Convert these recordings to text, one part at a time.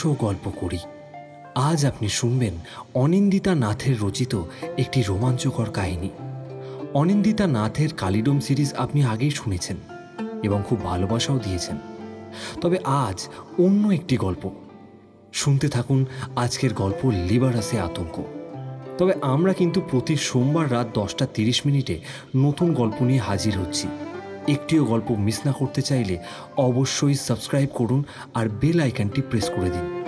এসো গল্প করি। আজ আপনি শুনবেন অনিন্দিতা নাথের রচিত একটি রোমাঞ্চকর কাহিনী। অনিন্দিতা নাথের কালিডোম সিরিজ আপনি আগেই শুনেছেন এবং খুব ভালোবাসাও দিয়েছেন। তবে আজ অন্য একটি গল্প। শুনতে থাকুন আজকের গল্প লিবারাসে আতঙ্ক। তবে আমরা কিন্তু প্রতি সোমবার রাত দশটা তিরিশ মিনিটে নতুন গল্প নিয়ে হাজির হচ্ছি। একটিও গল্প মিস না করতে চাইলে অবশ্যই সাবস্ক্রাইব করুন আর বেল আইকনটি প্রেস করে দিন।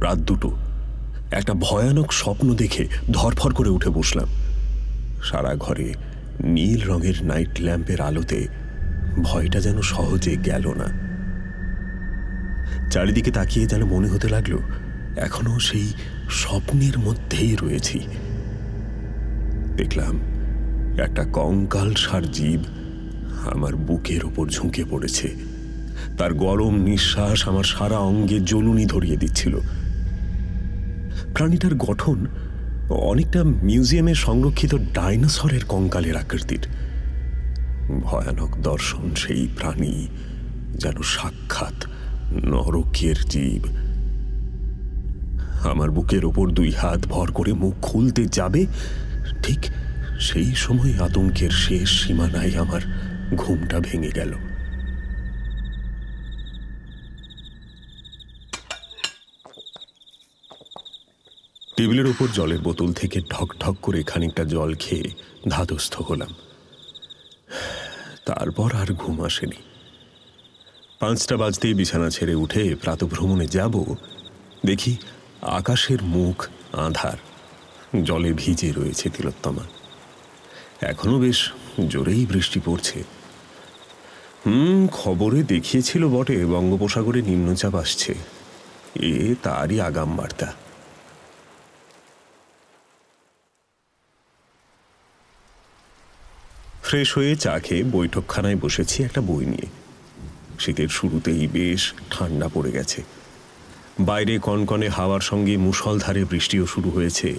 রাত দুটো। একটা ভয়ানক স্বপ্ন দেখে ধরফর করে উঠে বসলাম। সারা ঘরে নীল রঙের নাইট ল্যাম্পের আলোতে ভয়টা যেন সহজে গেল না। চারিদিকে তাকিয়ে যেন মনে হতে লাগল, এখনও সেই স্বপ্নের মধ্যেই রয়েছি। দেখলাম একটা কঙ্কাল সার জীব আমার বুকের ওপর ঝুঁকে পড়েছে। তার গরম নিঃশ্বাস আমার সারা অঙ্গে জ্বলুনি ধরিয়ে দিচ্ছিল। প্রাণীটার গঠন অনেকটা মিউজিয়ামে সংরক্ষিত ডাইনোসরের কঙ্কালের আকৃতির। ভয়ানক দর্শন সেই প্রাণী যেন সাক্ষাৎ নরকের জীব। আমার বুকের ওপর দুই হাত ভর করে মুখ খুলতে যাবে, ঠিক সেই সময় আতঙ্কের শেষ সীমানায় আমার ঘুমটা ভেঙে গেল। টেবিলের ওপর জলের বোতল থেকে ঢক ঢক করে খানিকটা জল খেয়ে ধাতস্থ হলাম। তারপর আর ঘুম আসেনি। পাঁচটা বাজতেই বিছানা ছেড়ে উঠে প্রাতভ্রমণে যাব। দেখি আকাশের মুখ আধার, জলে ভিজে রয়েছে তিলোত্তমা। এখনও বেশ জোরেই বৃষ্টি পড়ছে। হুম, খবরে দেখিয়েছিল বটে, বঙ্গোপসাগরে নিম্নচাপ আসছে। এ তারই আগাম বার্তা। ফ্রেশ হয়ে চা খেয়ে বৈঠকখানায় বসেছি একটা বই নিয়ে। শীতের শুরুতেই বেশ ঠান্ডা পড়ে গেছে। বাইরে কনকনে হাওয়ার সঙ্গে মুষলধারে বৃষ্টিও শুরু হয়েছে।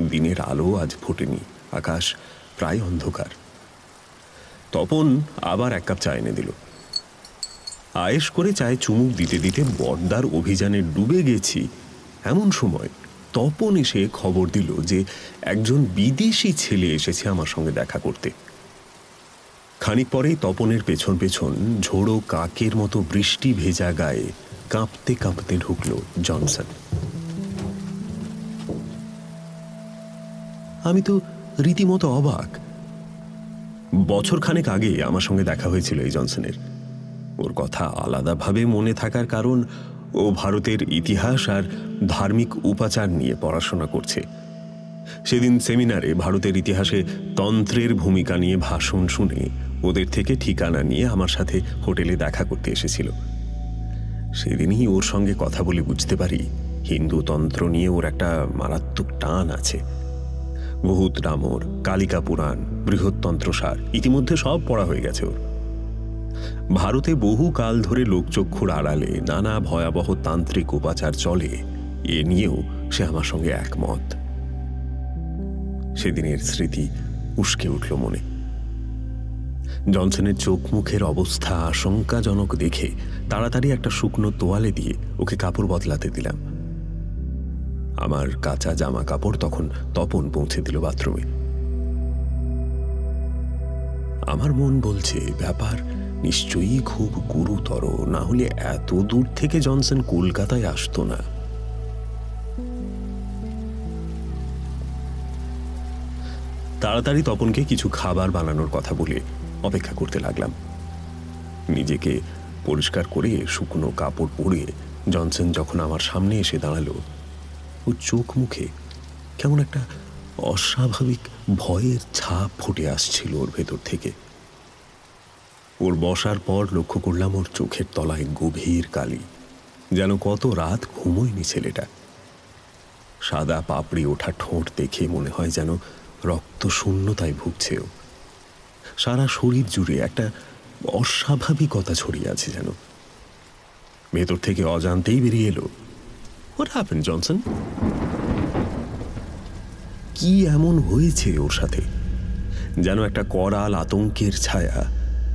দিনের আলো আজ ফোটেনি, আকাশ প্রায় অন্ধকার। তপন আবার এক কাপ চা এনে দিল। আয়েস করে চায়ে চুমুক দিতে দিতে বর্দার অভিযানে ডুবে গেছি। এমন সময় তপন এসে খবর দিল যে একজন বিদেশি ছেলে এসেছে আমার সঙ্গে দেখা করতে। খানিক পরেই তপনের পেছন পেছন ঝোড়ো কাকের মতো বৃষ্টি ভেজা গায়ে কাঁপতে কাঁপতে ঢুকল জনসন। আমি তো রীতিমতো অবাক। বছর খানেক আগে আমার সঙ্গে দেখা হয়েছিল এই জনসনের। ওর কথা আলাদাভাবে মনে থাকার কারণ ও ভারতের ইতিহাস আর ধার্মিক উপাচার নিয়ে পড়াশোনা করছে। সেদিন সেমিনারে ভারতের ইতিহাসে তন্ত্রের ভূমিকা নিয়ে ভাষণ শুনে ওদের থেকে ঠিকানা নিয়ে আমার সাথে হোটেলে দেখা করতে এসেছিল। সেদিনই ওর সঙ্গে কথা বলে বুঝতে পারি হিন্দু তন্ত্র নিয়ে ওর একটা মারাত্মক টান আছে। বহুত ডামর, কালিকা পুরাণ বৃহত্তন্ত্রসার ইতিমধ্যে সব পড়া হয়ে গেছে ওর। ভারতে বহু কাল ধরে লোকচক্ষুর আড়ালে নানা ভয়াবহ তান্ত্রিক উপাচার চলে, এ নিয়েও সে আমার সঙ্গে একমত। সেদিনের স্মৃতি উস্কে উঠল মনে। জনসনের চোখ মুখের অবস্থা আশঙ্কাজনক দেখে তাড়াতাড়ি একটা শুকনো তোয়ালে দিয়ে ওকে কাপড় বদলাতে দিলাম। আমার কাঁচা জামা কাপড় তখন তপন পৌঁছে দিল বাথরুমে। আমার মন বলছে, ব্যাপার নিশ্চয়ই খুব গুরুতর, না হলে এত দূর থেকে জনসন কলকাতায় আসতো না। তাড়াতাড়ি তপনকে কিছু খাবার বানানোর কথা বলে অপেক্ষা করতে লাগলাম। নিজেকে পরিষ্কার করে শুকনো কাপড় পরে জনসন যখন আমার সামনে এসে দাঁড়াল ও চোখ মুখে কেমন একটা অস্বাভাবিক ভয়ের ছাপ ফুটে আসছিল ওর ভেতর থেকে। ওর বসার পর লক্ষ্য করলাম ওর চোখের তলায় গভীর কালি, যেন কত রাত ঘুমোয়নি ছেলেটা। সাদা পাপড়ি ওঠা ঠোঁট দেখে মনে হয় যেন রক্ত শূন্যতায় ভুগছেও সারা শরীর জুড়ে একটা অস্বাভাবিকতা ছড়িয়ে আছে যেন। ভেতর থেকে অজান্তেই বেরিয়ে এলো। হ্যাপেন জনসন কি এমন হয়েছে ওর সাথে? যেন একটা করাল আতঙ্কের ছায়া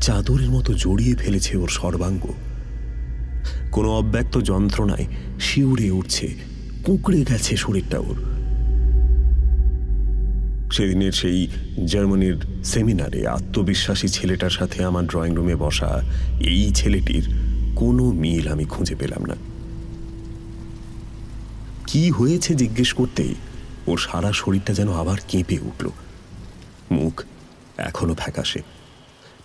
চাদরের মতো জড়িয়ে ফেলেছে ওর সর্বাঙ্গ। কোনো অব্যক্ত যন্ত্রণায় শিউরে উঠছে, কুঁকড়ে গেছে শরীরটা ওর। সেদিনের সেই জার্মানির সেমিনারে আত্মবিশ্বাসী ছেলেটার সাথে আমার ড্রয়িং রুমে বসা এই ছেলেটির কোনো মিল আমি খুঁজে পেলাম না। কি হয়েছে জিজ্ঞেস করতেই ওর সারা শরীরটা যেন আবার কেঁপে উঠল। মুখ এখনও ফ্যাকাশে।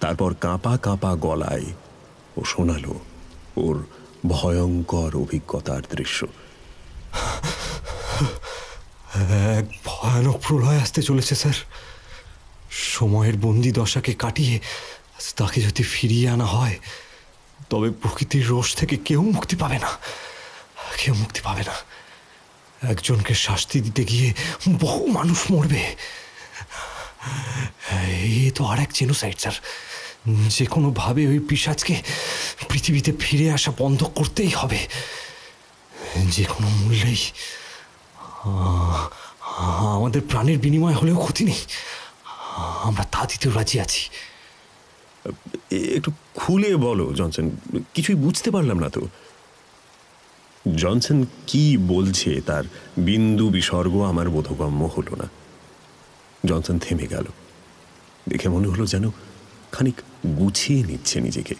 তারপর কাঁপা কাঁপা গলায় ও শোনালো ওর ভয়ঙ্কর অভিজ্ঞতার দৃশ্য। এক ভয়ানক প্রলয় আসতে চলেছে, স্যার। সময়ের বন্দি দশাকে কাটিয়ে তাকে যদি ফিরিয়ে আনা হয়, তবে প্রকৃতির রোষ থেকে কেউ মুক্তি পাবে না। কেউ মুক্তি পাবে না। একজনকে শাস্তি দিতে গিয়ে বহু মানুষ মরবে। এ তো আর এক জেনোসাইড স্যার। যে কোনোভাবে ওই পিসাজকে পৃথিবীতে ফিরে আসা বন্ধ করতেই হবে। যে কোনো মূল্যেই আমাদের প্রাণের বিনিময় হলেও ক্ষতি নেই। আমরা তা দিতেও রাজি আছি। একটু খুলে বলো, জনসন। কিছুই বুঝতে পারলাম না তো। জনসন কি বলছে তার বিন্দু বিসর্গ আমার বোধগম্য হলো না। জনসন থেমে গেল। দেখে মনে হলো যেন খানিক গুছিয়ে নিচ্ছে নিজেকে।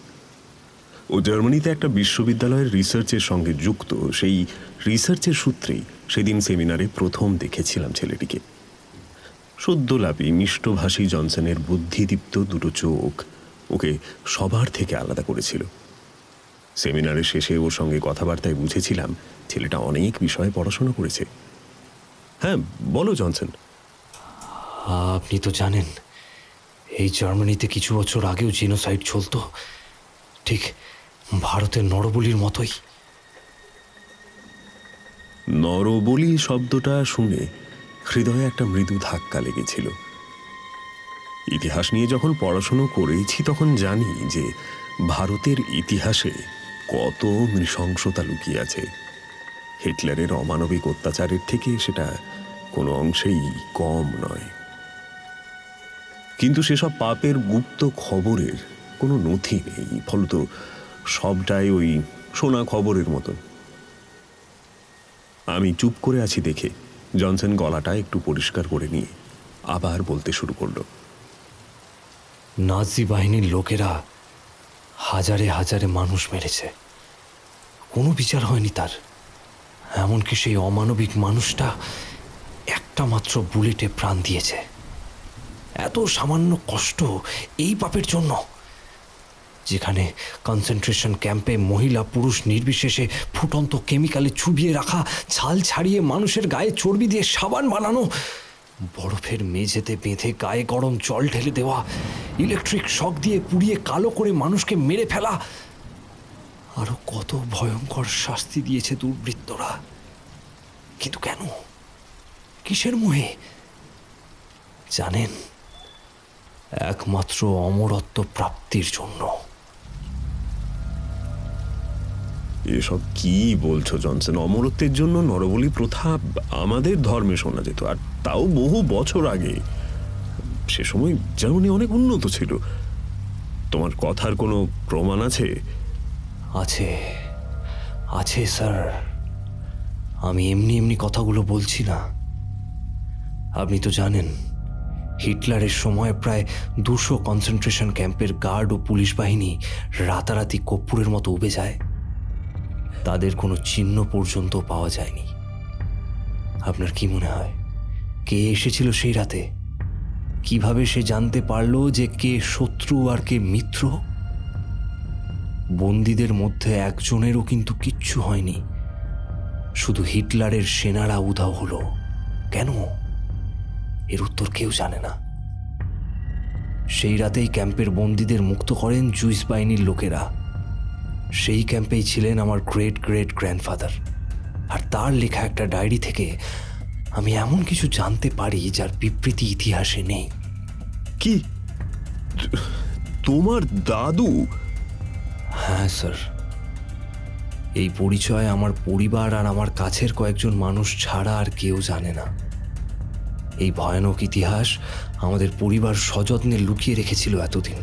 ও জার্মানিতে একটা বিশ্ববিদ্যালয়ের রিসার্চের সঙ্গে যুক্ত, সেই রিসার্চের সূত্রেই সেদিন সেমিনারে প্রথম দেখেছিলাম ছেলেটিকে। সদ্যলাপী মিষ্টভাষী জনসনের বুদ্ধিদীপ্ত দুটো চোখ ওকে সবার থেকে আলাদা করেছিল। সেমিনারের শেষে ওর সঙ্গে কথাবার্তায় বুঝেছিলাম ছেলেটা অনেক বিষয়ে পড়াশোনা করেছে। হ্যাঁ বলো জনসন। আপনি তো জানেন, এই জার্মানিতে কিছু বছর আগেও জিনোসাইড চলতো। ঠিক ভারতের নরবলির মতোই। নরবলি শব্দটা শুনে হৃদয়ে একটা মৃদু ধাক্কা লেগেছিল। ইতিহাস নিয়ে যখন পড়াশুনো করেছি তখন জানি যে ভারতের ইতিহাসে কত নৃশংসতা লুকিয়ে আছে। হিটলারের অমানবিক অত্যাচারের থেকে সেটা কোনো অংশেই কম নয়। কিন্তু সেসব পাপের গুপ্ত খবরের কোনো নথি নেই, ফলত সবটাই ওই শোনা খবরের মতো। আমি চুপ করে আছি দেখে জনসন গলাটা একটু পরিষ্কার করে নিয়ে আবার বলতে শুরু করল। নাজি বাহিনীর লোকেরা হাজারে হাজারে মানুষ মেরেছে। কোনো বিচার হয়নি তার। এমনকি সেই অমানবিক মানুষটা একটা মাত্র বুলেটে প্রাণ দিয়েছে। এত সামান্য কষ্ট এই পাপের জন্য। যেখানে কনসেন্ট্রেশন ক্যাম্পে মহিলা, পুরুষ নির্বিশেষে ফুটন্ত কেমিক্যালে চুবিয়ে রাখা, ছাল ছাড়িয়ে মানুষের গায়ে চর্বি দিয়ে সাবান বানানো, বরফের মেঝেতে বেঁধে গায়ে গরম জল ঢেলে দেওয়া ইলেকট্রিক শক দিয়ে পুড়িয়ে কালো করে মানুষকে মেরে ফেলা, আরও কত ভয়ঙ্কর শাস্তি দিয়েছে দুর্বৃত্তরা। কিন্তু কেন? কিসের মোহে? জানেন, একমাত্র অমরত্ব প্রাপ্তির জন্য। এসব কি বলছো, জনসন? অমরত্বের জন্য নরবলি প্রথা আমাদের ধর্মে শোনা যেত, আর তাও বহু বছর আগে। সে সময় জার্মানি অনেক উন্নত ছিল। তোমার কথার কোনো প্রমাণ আছে? আছে আছে, স্যার। আমি এমনি এমনি কথাগুলো বলছি না। আপনি তো জানেন, হিটলারের সময় প্রায় দুশো কনসেন্ট্রেশন ক্যাম্পের গার্ড ও পুলিশ বাহিনী রাতারাতি কর্পূরের মতো উবে যায়। তাদের কোনো চিহ্ন পর্যন্ত পাওয়া যায়নি। আপনার কি মনে হয়, কে এসেছিল সেই রাতে? কীভাবে সে জানতে পারল যে কে শত্রু আর কে মিত্র? বন্দীদের মধ্যে একজনেরও কিন্তু কিচ্ছু হয়নি। শুধু হিটলারের সেনারা উধাও হলো। কেন? এর উত্তর কেউ জানে না। সেই রাতেই ক্যাম্পের বন্দীদের মুক্ত করেন জুইস বাহিনীর লোকেরা। সেই ক্যাম্পেই ছিলেন আমার গ্রেট গ্রেট গ্র্যান্ডফাদার আর তার লেখা একটা ডায়েরি থেকে আমি এমন কিছু জানতে পারি যার বিবৃতি ইতিহাসে নেই। কি? তোমার দাদু? হ্যাঁ স্যার এই পরিচয় আমার পরিবার আর আমার কাছের কয়েকজন মানুষ ছাড়া আর কেউ জানে না। এই ভয়ানক ইতিহাস আমাদের পরিবার সযত্নে লুকিয়ে রেখেছিল এতদিন।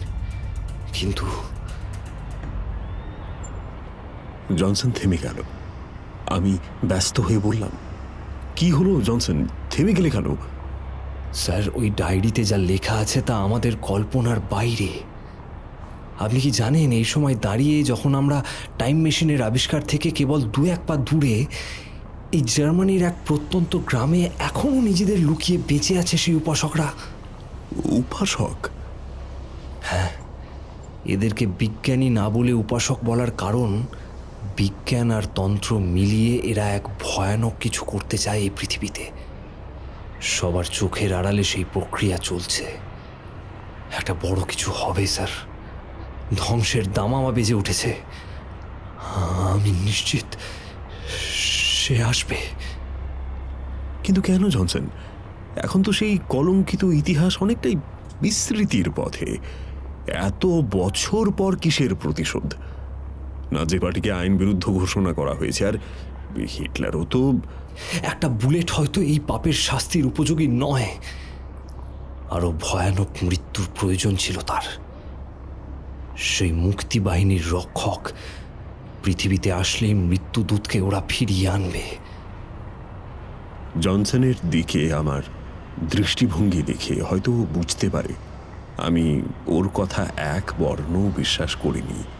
কিন্তু জনসন থেমে গেল। আমি ব্যস্ত হয়ে বললাম কি হলো জনসন? থেমে গেলে কেন? স্যার ওই ডায়েরিতে যা লেখা আছে তা আমাদের কল্পনার বাইরে। আপনি কি জানেন এই সময় দাঁড়িয়ে যখন আমরা টাইম মেশিনের আবিষ্কার থেকে কেবল দু এক পা দূরে এই জার্মানির এক প্রত্যন্ত গ্রামে এখনও নিজেদের লুকিয়ে বেঁচে আছে সেই উপাসকরা? উপাসক? হ্যাঁ এদেরকে বিজ্ঞানী না বলে উপাসক বলার কারণ বিজ্ঞান আর তন্ত্র মিলিয়ে এরা এক ভয়ানক কিছু করতে চায় এই পৃথিবীতে। সবার চোখের আড়ালে সেই প্রক্রিয়া চলছে। একটা বড় কিছু হবে, স্যার। ধ্বংসের দামামা বেজে উঠেছে। আমি নিশ্চিত সে আসবে। কিন্তু কেন, জনসন? এখন তো সেই কলঙ্কিত ইতিহাস অনেকটাই বিস্মৃতির পথে। এত বছর পর কিসের প্রতিশোধ? নাজি পার্টিকে আইন বিরুদ্ধ ঘোষণা করা হয়েছে। আর হিটলারও তো একটা বুলেট হয়তো এই পাপের শাস্তির উপযোগী নয়। আরও ভয়ানক মৃত্যুর প্রয়োজন ছিল তার। সেই মুক্তি বাহিনীর রক্ষক পৃথিবীতে আসলেই মৃত্যুদূতকে ওরা ফিরিয়ে আনবে। জনসনের দিকে আমার দৃষ্টিভঙ্গি দেখে হয়তো বুঝতে পারে। আমি ওর কথা এক বর্ণও বিশ্বাস করিনি।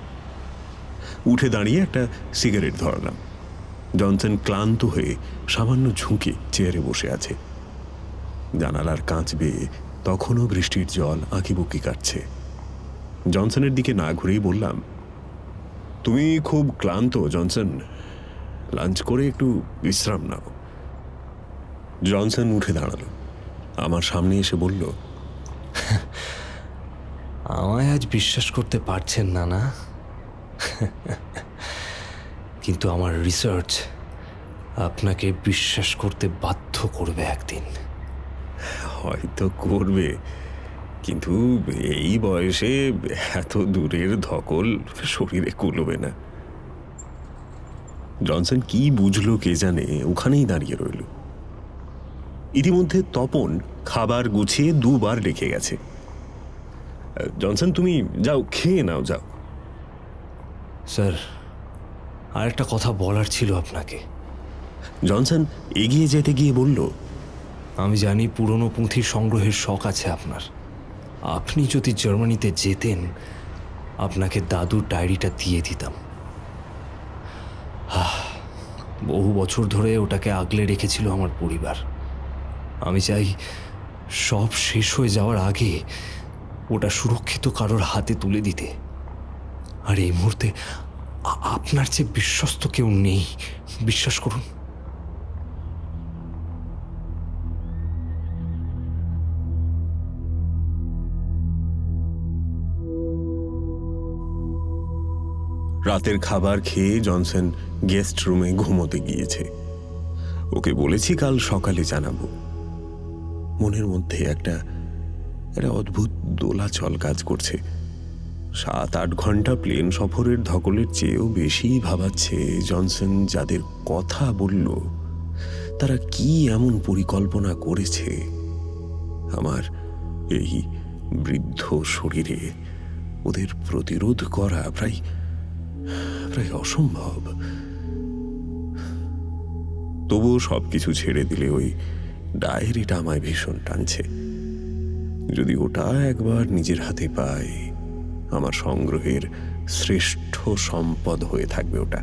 উঠে দাঁড়িয়ে একটা সিগারেট ধরালাম। জনসন ক্লান্ত হয়ে সামান্য ঝুঁকে চেয়ারে বসে আছে। জানালার কাঁচ বেয়ে তখনও বৃষ্টির জল আঁকিবুকি কাটছে। জনসনের দিকে না ঘুরেই বললাম, তুমি খুব ক্লান্ত, জনসন। লাঞ্চ করে একটু বিশ্রাম নাও। জনসন উঠে দাঁড়াল। আমার সামনে এসে বলল আমায় আজ বিশ্বাস করতে পারছেন না না? কিন্তু আমার রিসার্চ আপনাকে বিশ্বাস করতে বাধ্য করবে একদিন। হয়তো করবে। কিন্তু এই বয়সে এত দূরের ধকল শরীরে কুলবে না। জনসন কি বুঝলো কে জানে, ওখানেই দাঁড়িয়ে রইল। ইতিমধ্যে তপন খাবার গুছিয়ে দুবার রেখে গেছে। জনসন, তুমি যাও, খেয়ে নাও, যাও। স্যার আরেকটা কথা বলার ছিল আপনাকে। জনসন এগিয়ে যেতে গিয়ে বলল আমি জানি পুরনো পুঁথি সংগ্রহের শখ আছে আপনার। আপনি যদি জার্মানিতে যেতেন আপনাকে দাদুর ডায়েরিটা দিয়ে দিতাম। বহু বছর ধরে ওটাকে আগলে রেখেছিল আমার পরিবার। আমি চাই সব শেষ হয়ে যাওয়ার আগে ওটা সুরক্ষিত কারোর হাতে তুলে দিতে। আর এই মুহূর্তে আপনার চেয়ে বিশ্বস্ত কেউ নেই, বিশ্বাস করুন। রাতের খাবার খেয়ে জনসন গেস্ট রুমে ঘুমোতে গিয়েছে। ওকে বলেছি কাল সকালে জানাব। মনের মধ্যে একটা একটা অদ্ভুত দোলাচল কাজ করছে। সাত আট ঘণ্টা প্লেন সফরের ধকলের চেয়েও বেশি ভাবাচ্ছে জনসন যাদের কথা বলল। তারা কি এমন পরিকল্পনা করেছে? আমার এই বৃদ্ধ শরীরে ওদের প্রতিরোধ করা প্রায় প্রায় অসম্ভব। তবুও সবকিছু ছেড়ে দিলে ওই ডায়েরিটা আমায় ভীষণ টানছে। যদি ওটা একবার নিজের হাতে পাই আমার সংগ্রহের শ্রেষ্ঠ সম্পদ হয়ে থাকবে ওটা।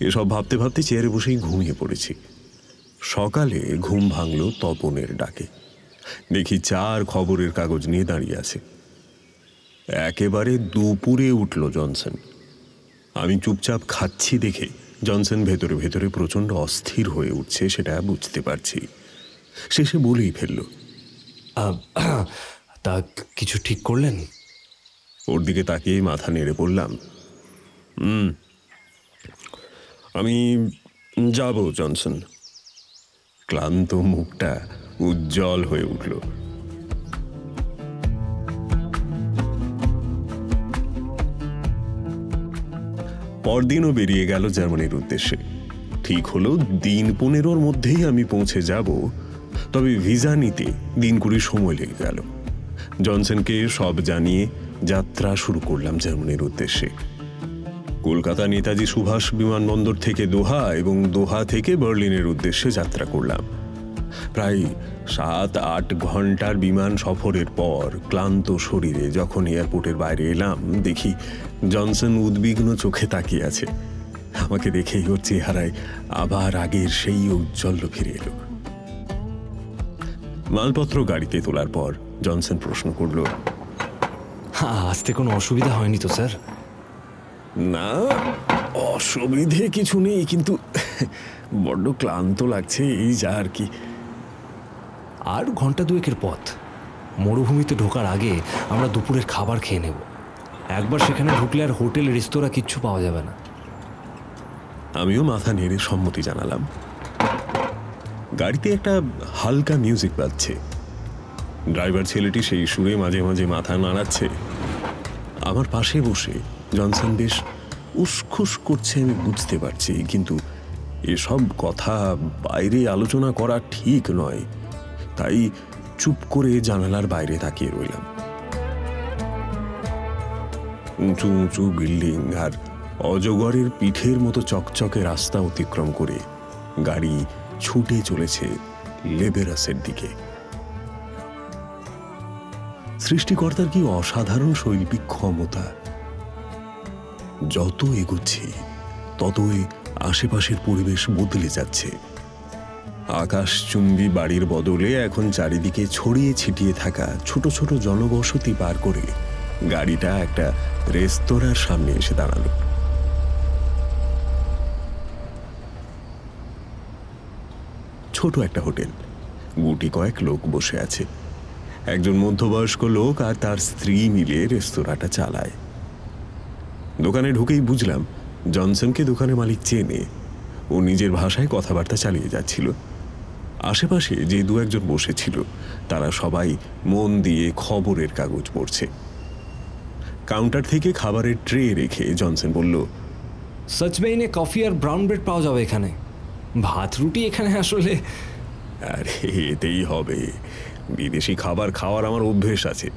এসব ভাবতে ভাবতে চেয়ারে বসেই ঘুমিয়ে পড়েছি। সকালে ঘুম ভাঙল তপনের ডাকে। দেখি চার খবরের কাগজ নিয়ে দাঁড়িয়ে আছে। একেবারে দুপুরে উঠল জনসন। আমি চুপচাপ খাচ্ছি দেখে জনসন ভেতরে ভেতরে প্রচণ্ড অস্থির হয়ে উঠছে সেটা বুঝতে পারছি। শেষে বলেই ফেলল তা কিছু ঠিক করলেন? ওর দিকে তাকিয়ে মাথা নেড়ে পড়লাম হুম আমি যাব জনসন। ক্লান্ত মুখটা উজ্জ্বল হয়ে উঠল। পরদিনও বেরিয়ে গেল জার্মানির উদ্দেশ্যে। ঠিক হলো, দিন পনেরোর মধ্যেই আমি পৌঁছে যাব। তবে ভিসা নিতে দিন কুড়ি সময় লেগে গেল। জনসনকে সব জানিয়ে যাত্রা শুরু করলাম জার্মানির উদ্দেশ্যে। কলকাতা নেতাজি সুভাষ বিমানবন্দর থেকে দোহা এবং দোহা থেকে বার্লিনের উদ্দেশ্যে যাত্রা করলাম। প্রায় সাত, আট ঘণ্টার বিমান সফরের পর ক্লান্ত শরীরে যখন এয়ারপোর্টের বাইরে এলাম, দেখি জনসন উদ্বিগ্ন চোখে তাকিয়ে আছে। আমাকে দেখেই ওর চেহারায় আবার আগের সেই ঔজ্জ্বল্য ফিরে এলো। মালপত্র গাড়িতে তোলার পর জনসন প্রশ্ন করল হ্যাঁ আসতে কোনো অসুবিধা হয়নি তো স্যার? না অসুবিধে কিছু নেই কিন্তু বড্ড ক্লান্ত লাগছে এই যা আর কি। আর ঘণ্টা দুয়েকের পথ। মরুভূমিতে ঢোকার আগে আমরা দুপুরের খাবার খেয়ে নেব। একবার সেখানে ঢুকলে আর হোটেল, রেস্তোরাঁ কিচ্ছু পাওয়া যাবে না। আমিও মাথা নেড়ে সম্মতি জানালাম। গাড়িতে একটা হালকা মিউজিক বাজছে। ড্রাইভার ছেলেটি সেই সুরে মাঝে মাঝে মাথা নাড়াচ্ছে। আমার পাশে বসে জনসন বেশ উসখুস করছে, আমি বুঝতে পারছি, কিন্তু এসব কথা বাইরে আলোচনা করা ঠিক নয়। তাই চুপ করে জানালার বাইরে তাকিয়ে রইলাম। উঁচু উঁচু বিল্ডিং আর অজগরের পিঠের মতো চকচকে রাস্তা অতিক্রম করে গাড়ি ছুটে চলেছে লেবেরাসের দিকে। সৃষ্টিকর্তার কি অসাধারণ শৈল্পিক ক্ষমতা? যত এগুচ্ছি, ততই আশেপাশের পরিবেশ বদলে যাচ্ছে। আকাশচুম্বী বাড়ির বদলে এখন চারিদিকে ছড়িয়ে ছিটিয়ে থাকা ছোট ছোট জনবসতি পার করে গাড়িটা একটা রেস্তোরাঁর সামনে এসে দাঁড়াল। ছোট একটা হোটেল। গুটি কয়েক লোক বসে আছে। একজন মধ্যবয়স্ক লোক আর তার স্ত্রী মিলে রেস্তোরাঁটা চালায়। দোকানে ঢুকেই বুঝলাম, জনসনকে দোকানের মালিক চেনে। ও নিজের ভাষায় কথাবার্তা চালিয়ে যাচ্ছিল। আশেপাশে যে দু একজন বসেছিল, তারা সবাই মন দিয়ে খবরের কাগজ পড়ছে। কাউন্টার থেকে খাবারের ট্রে রেখে জনসন বলল সচবেইনে কফি আর ব্রাউন ব্রেড পাওয়া যাবে এখানে। ভাত রুটি এখানে আসলে আরে এতেই হবে। বিদেশি খাবার খাওয়ার আমার অভ্যেস আছে।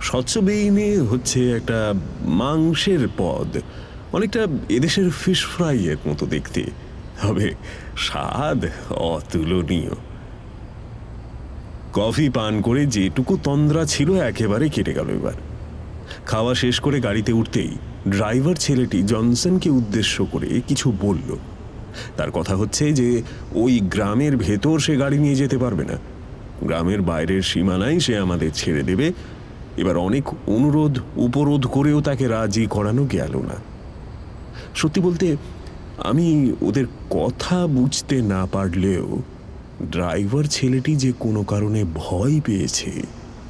স্বচ্ছ বেইনে হচ্ছে একটা মাংসের পদ। অনেকটা এদেশের ফিশ ফ্রাই এর মতো দেখতে। হবে স্বাদ অতুলনীয়। কফি পান করে যেটুকু তন্দ্রা ছিল একেবারে কেটে গেল এবার। খাওয়া শেষ করে গাড়িতে উঠতেই ড্রাইভার ছেলেটি জনসনকে উদ্দেশ্য করে কিছু বলল। তার কথা হচ্ছে যে, ওই গ্রামের ভেতর সে গাড়ি নিয়ে যেতে পারবে না। গ্রামের বাইরের সীমানায় সে আমাদের ছেড়ে দেবে। এবার অনেক অনুরোধ, উপরোধ করেও তাকে রাজি করানো গেল না। সত্যি বলতে, আমি ওদের কথা বুঝতে না পারলেও ড্রাইভার ছেলেটি যে কোনো কারণে ভয় পেয়েছে,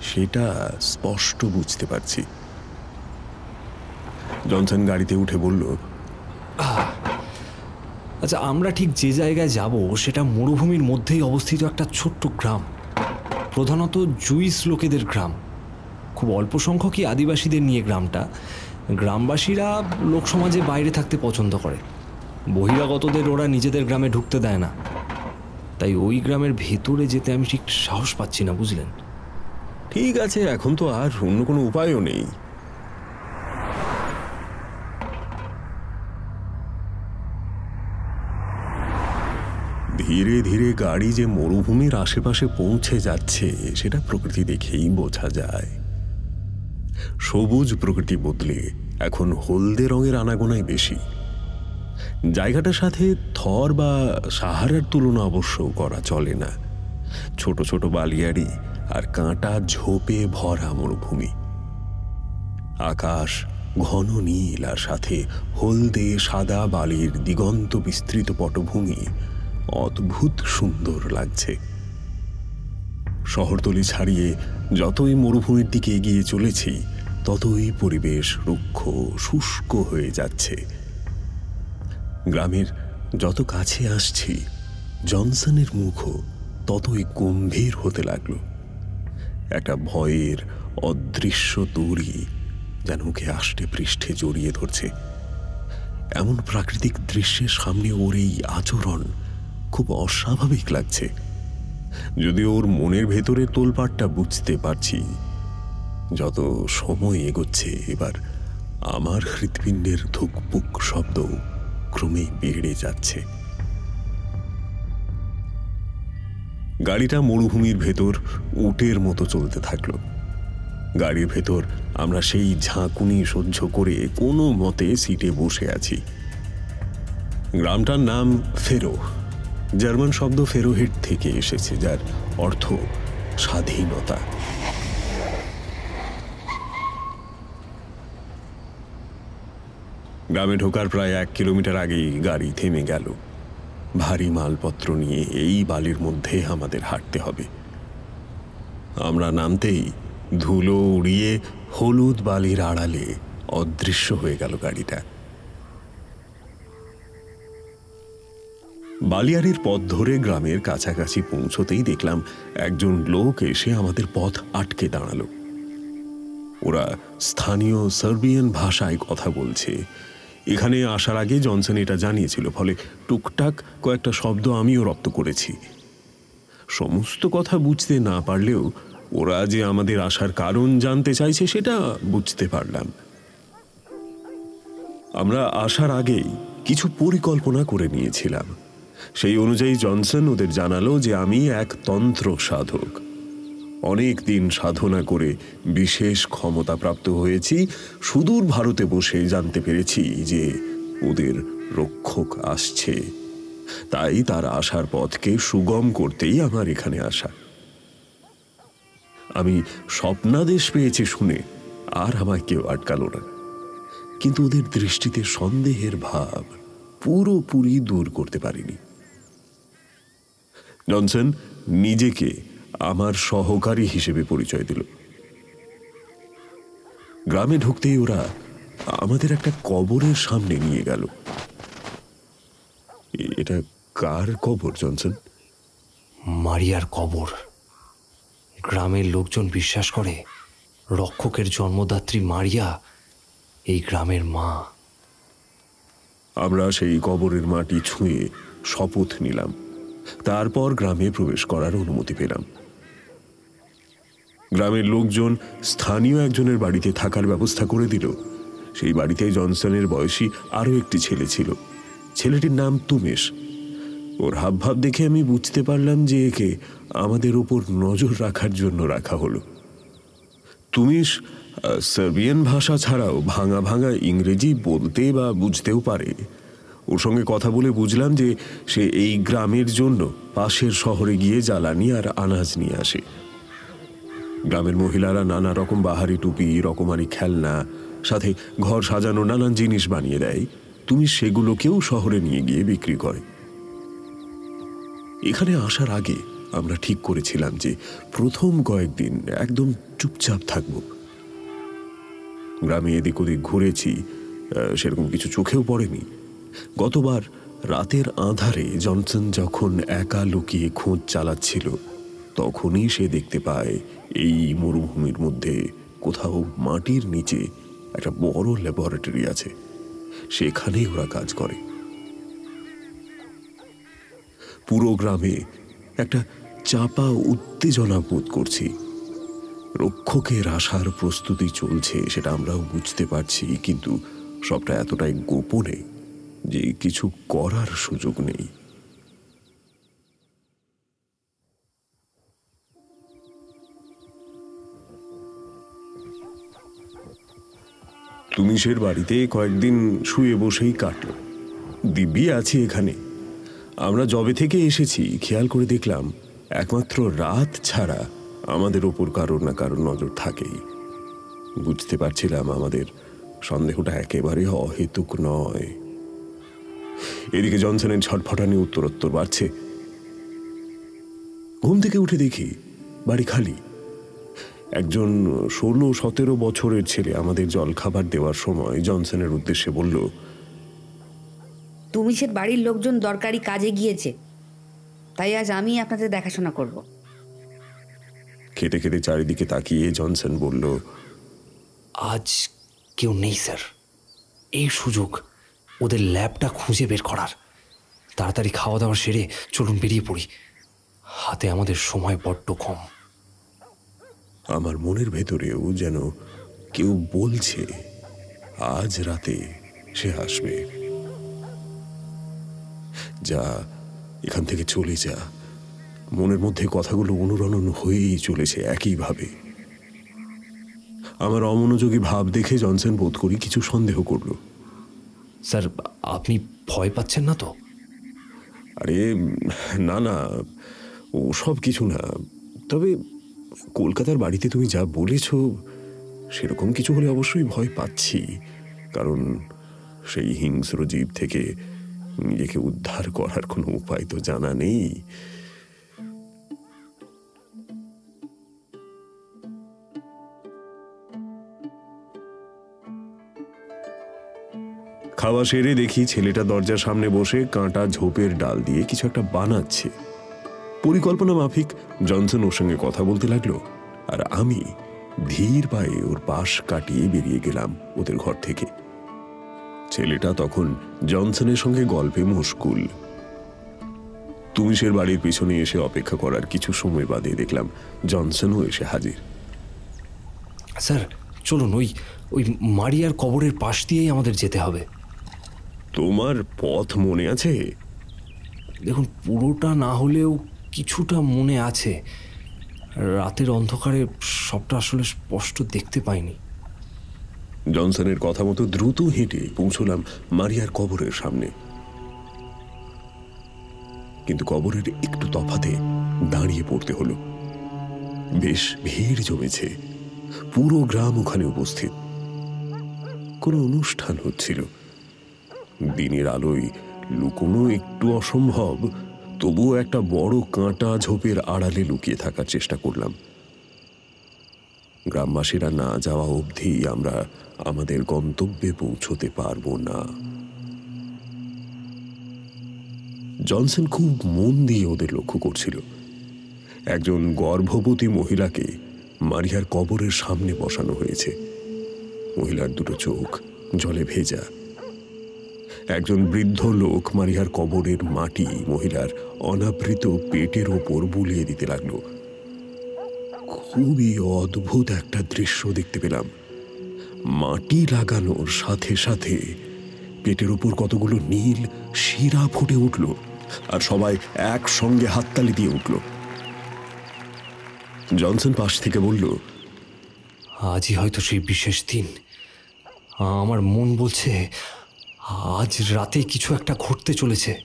সেটা স্পষ্ট বুঝতে পারছি। জনসন গাড়িতে উঠে বলল আচ্ছা আমরা ঠিক যে জায়গায় যাব সেটা মরুভূমির মধ্যেই অবস্থিত একটা ছোট্ট গ্রাম। প্রধানত জুইস লোকেদের গ্রাম। খুব অল্প সংখ্যকই আদিবাসীদের নিয়ে গ্রামটা। গ্রামবাসীরা লোকসমাজে বাইরে থাকতে পছন্দ করে। বহিরাগতদের ওরা নিজেদের গ্রামে ঢুকতে দেয় না। তাই ওই গ্রামের ভেতরে যেতে আমি ঠিক সাহস পাচ্ছি না বুঝলেন? ঠিক আছে এখন তো আর অন্য কোনো উপায়ও নেই। ধীরে ধীরে গাড়ি যে মরুভূমির আশেপাশে পৌঁছে যাচ্ছে, সেটা প্রকৃতি দেখেই বোঝা যায়। সবুজ প্রকৃতি বদলে এখন হলদে রঙের আনাগোনাই বেশি। জায়গাটার সাথে থর বা সাহারার তুলনা অবশ্য করা চলে না। ছোট ছোট বালিয়াড়ি আর কাঁটা ঝোপে ভরা মরুভূমি। আকাশ ঘন নীল আর সাথে হলদে সাদা বালির দিগন্ত বিস্তৃত পটভূমি অদ্ভুত সুন্দর লাগছে। শহরতলি ছাড়িয়ে যতই মরুভূমির দিকে এগিয়ে চলেছি, ততই পরিবেশ রুক্ষ, শুষ্ক হয়ে যাচ্ছে। গ্রামের যত কাছে আসছি, জনসনের মুখও ততই গম্ভীর হতে লাগল। একটা ভয়ের অদৃশ্য দড়ি যেন ওকে আষ্টে পৃষ্ঠে জড়িয়ে ধরছে। এমন প্রাকৃতিক দৃশ্যের সামনে ওর এই আচরণ খুব অস্বাভাবিক লাগছে। যদি ওর মনের ভেতরে তোলপাটটা বুঝতে পারছি, যত সময় এগোচ্ছে এবার আমার হৃৎপিণ্ডের ধুকপুক শব্দ ক্রমেই বেড়ে যাচ্ছে। গাড়িটা মরুভূমির ভেতর উটের মতো চলতে থাকল। গাড়ির ভেতর আমরা সেই ঝাঁকুনি সহ্য করে কোনো মতে সিটে বসে আছি। গ্রামটার নাম ফেরো। জার্মান শব্দ ফেরোহিট থেকে এসেছে, যার অর্থ স্বাধীনতা। গ্রামে ঢোকার প্রায় এক কিলোমিটার আগেই গাড়ি থেমে গেল। ভারী মালপত্র নিয়ে এই বালির মধ্যে আমাদের হাঁটতে হবে। আমরা নামতেই ধুলো উড়িয়ে হলুদ বালির আড়ালে অদৃশ্য হয়ে গেল গাড়িটা। বালিয়ারির পথ ধরে গ্রামের কাছাকাছি পৌঁছতেই দেখলাম একজন লোক এসে আমাদের পথ আটকে দাঁড়াল। ওরা স্থানীয় সার্বিয়ান ভাষায় কথা বলছে। এখানে আসার আগে জনসন এটা জানিয়েছিল, ফলে টুকটাক কয়েকটা শব্দ আমিও রপ্ত করেছি। সমস্ত কথা বুঝতে না পারলেও ওরা যে আমাদের আসার কারণ জানতে চাইছে সেটা বুঝতে পারলাম। আমরা আসার আগেই কিছু পরিকল্পনা করে নিয়েছিলাম। সেই অনুযায়ী জনসন ওদের জানালো যে আমি এক তন্ত্র সাধক। অনেক দিন সাধনা করে বিশেষ ক্ষমতাপ্রাপ্ত হয়েছি, সুদূর ভারতে বসে জানতে পেরেছি যে ওদের রক্ষক আসছে। তাই তার আসার পথকে সুগম করতেই আমার এখানে আসা। আমি স্বপ্নাদেশ পেয়েছি শুনে আর আমায় কেউ আটকালো না। কিন্তু ওদের দৃষ্টিতে সন্দেহের ভাব পুরোপুরি দূর করতে পারিনি। জনসন নিজেকে আমার সহকারী হিসেবে পরিচয় দিল। গ্রামে ঢুকতেই ওরা আমাদের একটা কবরের সামনে নিয়ে গেল। এটা কার কবর জনসন মারিয়ার কবর। গ্রামের লোকজন বিশ্বাস করে রক্ষকের জন্মদাত্রী মারিয়া এই গ্রামের মা। আমরা সেই কবরের মাটি ছুঁয়ে শপথ নিলাম। তারপর গ্রামে প্রবেশ করার অনুমতি পেলাম। গ্রামের লোকজন স্থানীয় একজনের বাড়িতে থাকার ব্যবস্থা করে দিল। সেই বাড়িতে জনসনের বয়সী আরও একটি ছেলে ছিল। ছেলেটির নাম তুমেশ। ওর হাবভাব দেখে আমি বুঝতে পারলাম যে একে আমাদের ওপর নজর রাখার জন্য রাখা হলো। আহ, সার্বিয়ান ভাষা ছাড়াও ভাঙা ভাঙা ইংরেজি বলতে বা বুঝতেও পারে। ওর সঙ্গে কথা বলে বুঝলাম যে সে এই গ্রামের জন্য পাশের শহরে গিয়ে জ্বালানি আর আনাজ নিয়ে আসে। গ্রামের মহিলারা নানা রকম বাহারি টুপি, রকমারি খেলনা, সাথে ঘর সাজানো নানান জিনিস বানিয়ে দেয়। তুমি সেগুলোকেও শহরে নিয়ে গিয়ে বিক্রি করে। এখানে আসার আগে আমরা ঠিক করেছিলাম যে প্রথম কয়েকদিন একদম চুপচাপ থাকব। গ্রামে এদিক ওদিক ঘুরেছি সেরকম কিছু চোখেও পড়েনি। গতবার রাতের আধারে জনসন যখন একা লুকিয়ে খোঁজ চালাচ্ছিল, তখনই সে দেখতে পায় এই মরুভূমির মধ্যে কোথাও মাটির নিচে একটা বড় ল্যাবরেটরি আছে। সেখানেই ওরা কাজ করে। পুরো গ্রামে একটা চাপা উত্তেজনা বোধ করছি। রক্ষকের আসার প্রস্তুতি চলছে, সেটা আমরাও বুঝতে পারছি, কিন্তু সবটা এতটাই গোপনে যে কিছু করার সুযোগ নেই। তুমিশের বাড়িতে কয়েকদিন শুয়ে বসেই কাটল। দিব্যি আছি এখানে। আমরা জবে থেকে এসেছি, খেয়াল করে দেখলাম, একমাত্র রাত ছাড়া আমাদের ওপর কারোর না কারোর নজর থাকেই। বুঝতে পারছিলাম আমাদের সন্দেহটা একেবারে অহেতুক নয়। এদিকে জনসনের ছটফটানি উত্তরোত্তর বাড়ছে। ঘুম থেকে উঠে দেখি বাড়ি খালি। একজন ষোলো সতেরো বছরের ছেলে আমাদের জলখাবার দেওয়ার সময় জনসনের উদ্দেশ্যে বলল তুমি সে বাড়ির লোকজন দরকারি কাজে গিয়েছে। তাই আজ আমি আপনাদের দেখাশোনা করব। খেতে খেতে চারিদিকে তাকিয়ে জনসন বলল আজ কেউ নেই স্যার। এই সুযোগ ওদের ল্যাবটা খুঁজে বের করার। তাড়াতাড়ি খাওয়া দাওয়া সেরে চলুন বেরিয়ে পড়ি। হাতে আমাদের সময় বড্ড কম। আমার মনের ভেতরেও যেন কেউ বলছে, আজ রাতে সে আসবে। যা, এখান থেকে চলে যা। মনের মধ্যে কথাগুলো অনুরণন হয়েই চলেছে একইভাবে। আমার অমনোযোগী ভাব দেখে জনসন বোধ করি কিছু সন্দেহ করল। স্যার, আপনি ভয় পাচ্ছেন না তো? আরে, না না, ও সব কিছু না। তবে কলকাতার বাড়িতে তুমি যা বলেছ, সেরকম কিছু হলে অবশ্যই ভয় পাচ্ছি। কারণ সেই হিংস্র জীব থেকে নিজেকে উদ্ধার করার কোনো উপায় তো জানা নেই। খাওয়া সেরে দেখি ছেলেটা দরজার সামনে বসে কাঁটা ঝোপের ডাল দিয়ে কিছু একটা বানাচ্ছে। পরিকল্পনা মাফিক, জনসন ওর সঙ্গে কথা বলতে লাগল, আর আমি ধীর পায়ে ওর পাশ কাটিয়ে বেরিয়ে গেলাম ওদের ঘর থেকে। ছেলেটা তখন জনসনের সঙ্গে গল্পে মুশকুল। তুমিসের বাড়ির পিছনে এসে অপেক্ষা করার কিছু সময় বাদে দেখলাম জনসনও এসে হাজির। স্যার, চলুন, ওই ওই মারিয়ার কবরের পাশ দিয়েই আমাদের যেতে হবে। তোমার পথ মনে আছে? দেখুন পুরোটা না হলেও কিছুটা মনে আছে। রাতের অন্ধকারে সবটা আসলে স্পষ্ট দেখতে পাইনি। জনসনের কথা মতো দ্রুত হেঁটে পৌঁছলাম মারিয়ার কবরের সামনে। কিন্তু কবরের একটু তফাতে দাঁড়িয়ে পড়তে হলো। বেশ ভিড় জমেছে। পুরো গ্রাম ওখানে উপস্থিত। কোনো অনুষ্ঠান হচ্ছিল। দিনের আলোয় লুকোনো একটু অসম্ভব, তবুও একটা বড় কাঁটা ঝোপের আড়ালে লুকিয়ে থাকার চেষ্টা করলাম। গ্রামবাসীরা না যাওয়া অবধি আমরা আমাদের গন্তব্যে পৌঁছতে পারব না। জনসন খুব মন দিয়ে ওদের লক্ষ্য করছিল। একজন গর্ভবতী মহিলাকে মারিয়ার কবরের সামনে বসানো হয়েছে। মহিলার দুটো চোখ জলে ভেজা। একজন বৃদ্ধ লোক মারিয়ার কবরের মাটি মহিলার অনাবৃত পেটের ওপর বুলিয়ে দিতে লাগল। খুবই অদ্ভুত একটা দৃশ্য দেখতে পেলাম। মাটি লাগানোর সাথে সাথে পেটের ওপর কতগুলো নীল শিরা ফুটে উঠল আর সবাই একসঙ্গে হাততালি দিয়ে উঠল। জনসন পাশ থেকে বলল, আজই হয়তো সেই বিশেষ দিন। আমার মন বলছে আজ রাতে কিছু একটা ঘটতে চলেছে।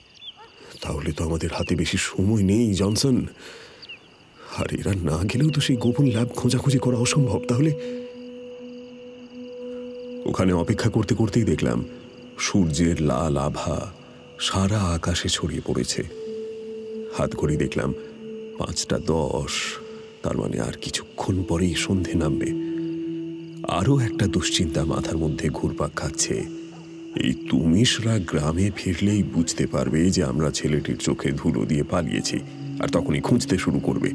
তাহলে তো আমাদের হাতে বেশি সময় নেই, জনসন। আর এরা না গেলেও তো সেই গোপন ল্যাব খোঁজাখুঁজি করা অসম্ভব। তাহলে ওখানে অপেক্ষা করতে করতেই দেখলাম, সূর্যের লাল আভা সারা আকাশে ছড়িয়ে পড়েছে। হাত ঘড়ি দেখলাম, পাঁচটা দশ, তার মানে আর কিছুক্ষণ পরেই সন্ধে নামবে। আরও একটা দুশ্চিন্তা মাথার মধ্যে ঘুরপাক খাচ্ছে। এই তুমিশরা গ্রামে ফিরলেই বুঝতে পারবে যে আমরা ছেলেটির চোখে ধুলো দিয়ে পালিয়েছি, আর তখনই খুঁজতে শুরু করবে।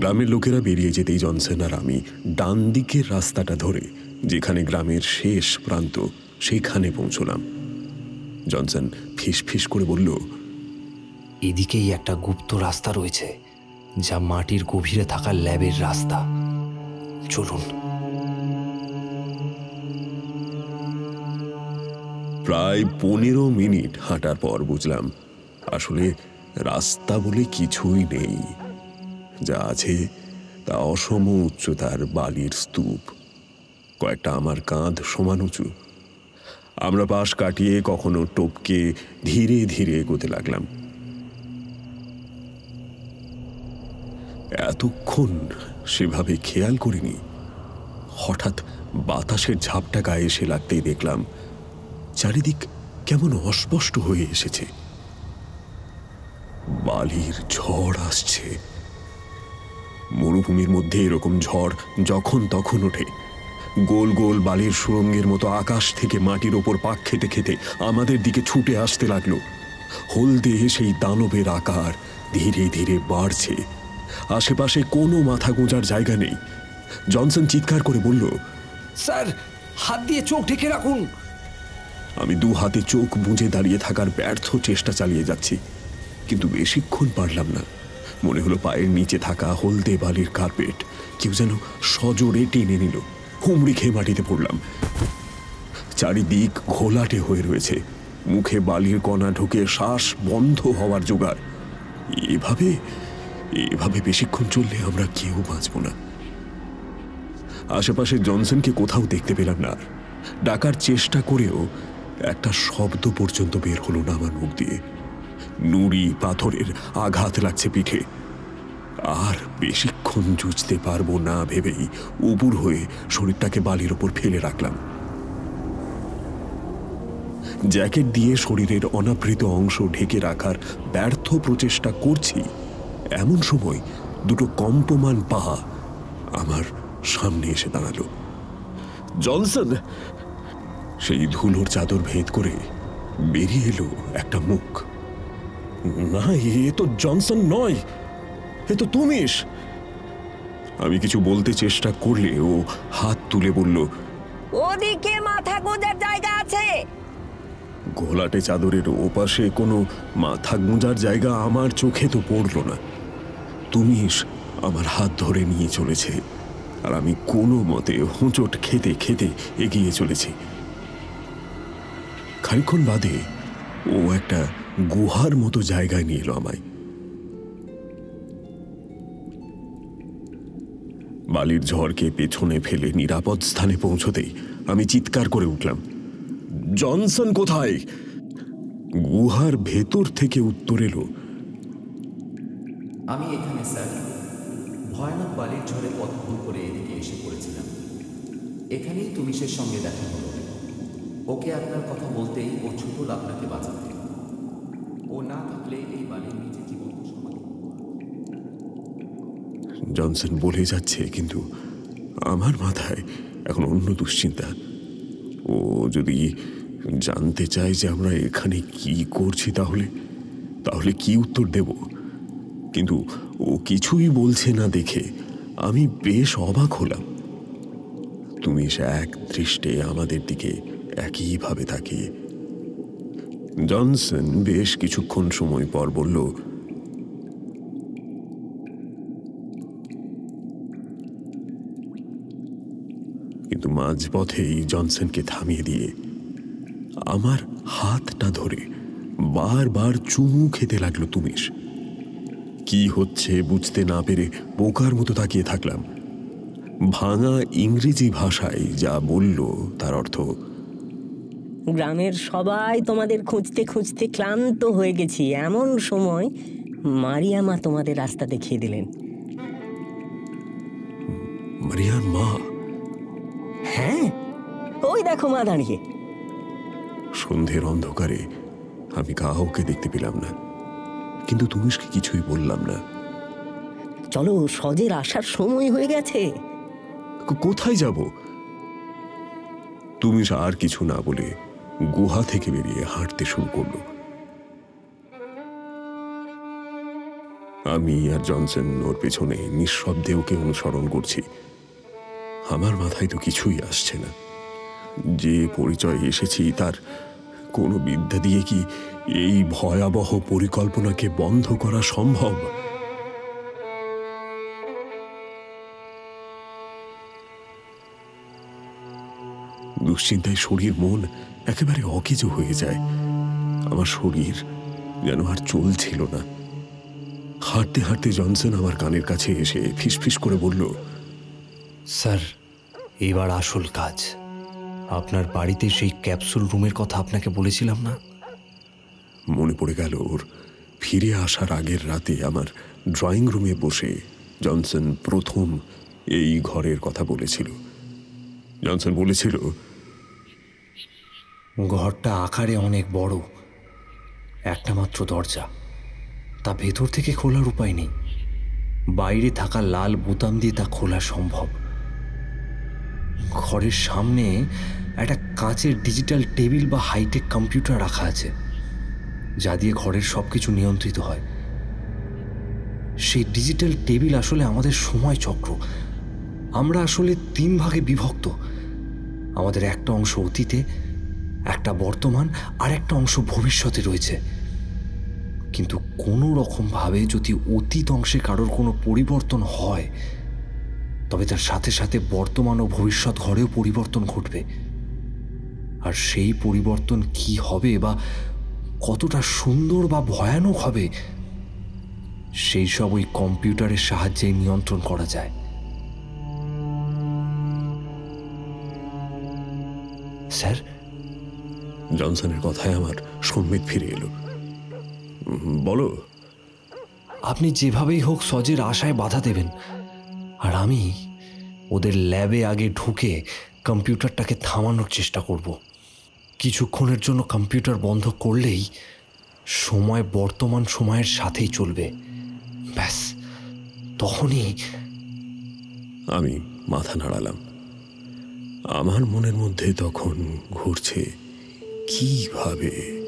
গ্রামের লোকেরা বেরিয়ে যেতেই জনসন আর আমি ডান দিকের রাস্তাটা ধরে, যেখানে গ্রামের শেষ প্রান্ত, সেখানে পৌঁছলাম। জনসন ফিস ফিস করে বলল, এদিকেই একটা গুপ্ত রাস্তা রয়েছে, যা মাটির গভীরে থাকা ল্যাবের রাস্তা। চলুন। প্রায় পনেরো মিনিট হাঁটার পর বুঝলাম, আসলে রাস্তা বলে কিছুই নেই। যা আছে তা অসম উচ্চতার বালির স্তূপ। কয়েকটা আমার কাঁধ সমান উঁচু। আমরা পাশ কাটিয়ে কখনো টপকে ধীরে ধীরে এগোতে লাগলাম। এতক্ষণ সেভাবে খেয়াল করিনি। হঠাৎ বাতাসের ঝাপটা গায়ে এসে লাগতেই দেখলাম চারিদিক কেমন অস্পষ্ট হয়ে এসেছে। বালির ঝড় আসছে। মরুভূমির মধ্যে এরকম ঝড় যখন তখন ওঠে। গোল গোল বালির সুরঙ্গের মতো আকাশ থেকে মাটির ওপর পাক খেতে খেতে আমাদের দিকে ছুটে আসতে লাগল। হলদে সেই দানবের আকার ধীরে ধীরে বাড়ছে। আশেপাশে কোনো মাথা গোঁজার জায়গা নেই। জনসন চিৎকার করে বলল, স্যার, হাত দিয়ে চোখ ঢেকে রাখুন। আমি দু হাতে চোখ বুঝে দাঁড়িয়ে থাকার ব্যর্থ চেষ্টা চালিয়ে যাচ্ছি। কিন্তু বেশিক্ষণ পারলাম না। মনে হলো পায়ের নিচে থাকা হলদে বালির কার্পেট কেউ যেন সজোরে টেনে নিল। হুমড়ি খেয়ে মাটিতে পড়লাম। চারিদিক ঘোলাটে হয়ে রয়েছে। মুখে বালির কণা ঢুকে শ্বাস বন্ধ হওয়ার জোগাড়। এভাবে এভাবে বেশিক্ষণ চললে আমরা কেউ বাঁচব না। আশেপাশে জনসনকে কোথাও দেখতে পেলাম না। ডাকার চেষ্টা করেও একটা শব্দ পর্যন্ত বের হলো না আমার মুখ দিয়ে। নুড়ি পাথরের আঘাত লাগছে পিঠে। আর বেশিক্ষণ জুঝতে পারব না ভেবেই উপুর হয়ে শরীরটাকে বালির ওপর ফেলে রাখলাম। জ্যাকেট দিয়ে শরীরের অনাবৃত অংশ ঢেকে রাখার ব্যর্থ প্রচেষ্টা করছি। এমন সময় দুটো কম্পমান পা আমার সামনে এসে দাঁড়াল। জনসন সেই ধুলোর চাদর ভেদ করে বেরিয়ে এলো একটা মুখ। না এ তো জনসন নয়। এ তো তুমিস আমি কিছু বলতে চেষ্টা করলে ও হাত তুলে বলল ওদিকে মাথা গোজার জায়গা আছে। ঘোলাটে চাদরের ওপাশে কোনো মাথা গুঁজার জায়গা আমার চোখে তো পড়ল না। তুমি আমার হাত ধরে নিয়ে চলেছে আর আমি কোনো মতে হোঁচট খেতে খেতে এগিয়ে চলেছি। খানিক্ষণ বাদে ও একটা গুহার মতো জায়গায় নিয়ে এলো আমায়। বালির ঝড়কে পেছনে ফেলে নিরাপদ স্থানে পৌঁছতেই আমি চিৎকার করে উঠলাম। জনসন কোথায়? গুহার ভেতর থেকে উত্তর এলো। আমি এখানে, স্যার। ভয়ানক বালির ঝড়ে পথ করে এদিকে এসে পড়েছিলাম। এখানেই তুমিশের সঙ্গে দেখা হলো। ওকে আপনার কথা বলতেই ও ছুটল আপনাকে বাঁচাতে। ও না থাকলে এই বালির নিচে সমাধি জনসন বলে যাচ্ছে, কিন্তু আমার মাথায় এখন অন্য দুশ্চিন্তা। ও যদি জানতে চায় যে আমরা এখানে কি করছি তাহলে তাহলে কি উত্তর দেব? কিন্তু ও কিছুই বলছে না দেখে আমি বেশ অবাক হলাম। তুমি সে এক দৃষ্টে আমাদের দিকে একইভাবে তাকিয়ে জনসন বেশ কিছুক্ষণ সময় পর বলল, কিন্তু মাঝপথেই জনসনকে থামিয়ে দিয়ে আমার হাতটা ধরে বারবার চুমু খেতে লাগল তুমিস কি হচ্ছে বুঝতে না পেরে বোকার মতো তাকিয়ে থাকলাম। ভাঙা ইংরেজি ভাষায় যা বলল তার অর্থ গ্রামের সবাই তোমাদের খুঁজতে খুঁজতে ক্লান্ত হয়ে গেছি। এমন সময় মারিয়ামা তোমাদের রাস্তা দেখিয়ে দিলেন। মারিয়ার মা? হ্যাঁ ওই দেখো মা দাঁড়িয়ে। সন্ধ্যের অন্ধকারে আমি কাউকে দেখতে পেলাম না কিন্তু তুমিসকে কিছুই বললাম না। চলো সজের আসার সময় হয়ে গেছে। কোথায় যাব? তুমি আর কিছু না বলে গুহা থেকে বেরিয়ে হাঁটতে শুরু করল। আমি আর জনসন ওর পেছনে নিঃশব্দে ওকে অনুসরণ করছি। আমার মাথায় তো কিছুই আসছে না। যে পরিচয় এসেছি তার কোনো বিদ্যা দিয়ে কি এই ভয়াবহ পরিকল্পনাকে বন্ধ করা সম্ভব? দুশ্চিন্তায় শরীর মন একেবারে অকেজো হয়ে যায়। আমার শরীর যেন আর চলছিল না। হাঁটতে হাঁটতে জনসন আমার কানের কাছে এসে ফিসফিস করে বলল স্যার এবার আসল কাজ। আপনার বাড়িতে সেই ক্যাপসুল রুমের কথা আপনাকে বলেছিলাম না? মনে পড়ে গেল ওর ফিরে আসার আগের রাতে আমার ড্রয়িং রুমে বসে জনসন প্রথম এই ঘরের কথা বলেছিল। জনসন বলেছিল ঘরটা আকারে অনেক বড়। একটা মাত্র দরজা। তা ভেতর থেকে খোলার উপায় নেই। বাইরে থাকা লাল বোতাম দিয়ে তা খোলা সম্ভব। ঘরের সামনে একটা কাঁচের ডিজিটাল টেবিল বা হাইটেক কম্পিউটার রাখা আছে, যা দিয়ে ঘরের সব কিছু নিয়ন্ত্রিত হয়। সেই ডিজিটাল টেবিল আসলে আমাদের সময় চক্র। আমরা আসলে তিন ভাগে বিভক্ত। আমাদের একটা অংশ অতীতে একটা বর্তমান আর একটা অংশ ভবিষ্যতে রয়েছে। কিন্তু কোনো রকমভাবে যদি অতীত অংশে কারোর কোনো পরিবর্তন হয়, তবে তার সাথে সাথে বর্তমান ও ভবিষ্যৎ ঘরেও পরিবর্তন ঘটবে। আর সেই পরিবর্তন কি হবে বা কতটা সুন্দর বা ভয়ানক হবে, সেই সব ওই কম্পিউটারের সাহায্যে নিয়ন্ত্রণ করা যায়। স্যার জনসনের কথায় আমার সম্বিত ফিরে এলো। বলো। আপনি যেভাবেই হোক সজের আশায় বাধা দেবেন। আর আমি ওদের ল্যাবে আগে ঢুকে কম্পিউটারটাকে থামানোর চেষ্টা করব। কিছুক্ষণের জন্য কম্পিউটার বন্ধ করলেই সময় বর্তমান সময়ের সাথেই চলবে। ব্যাস তখনই আমি মাথা নাড়ালাম। আমার মনের মধ্যে তখন ঘুরছে কীভাবে?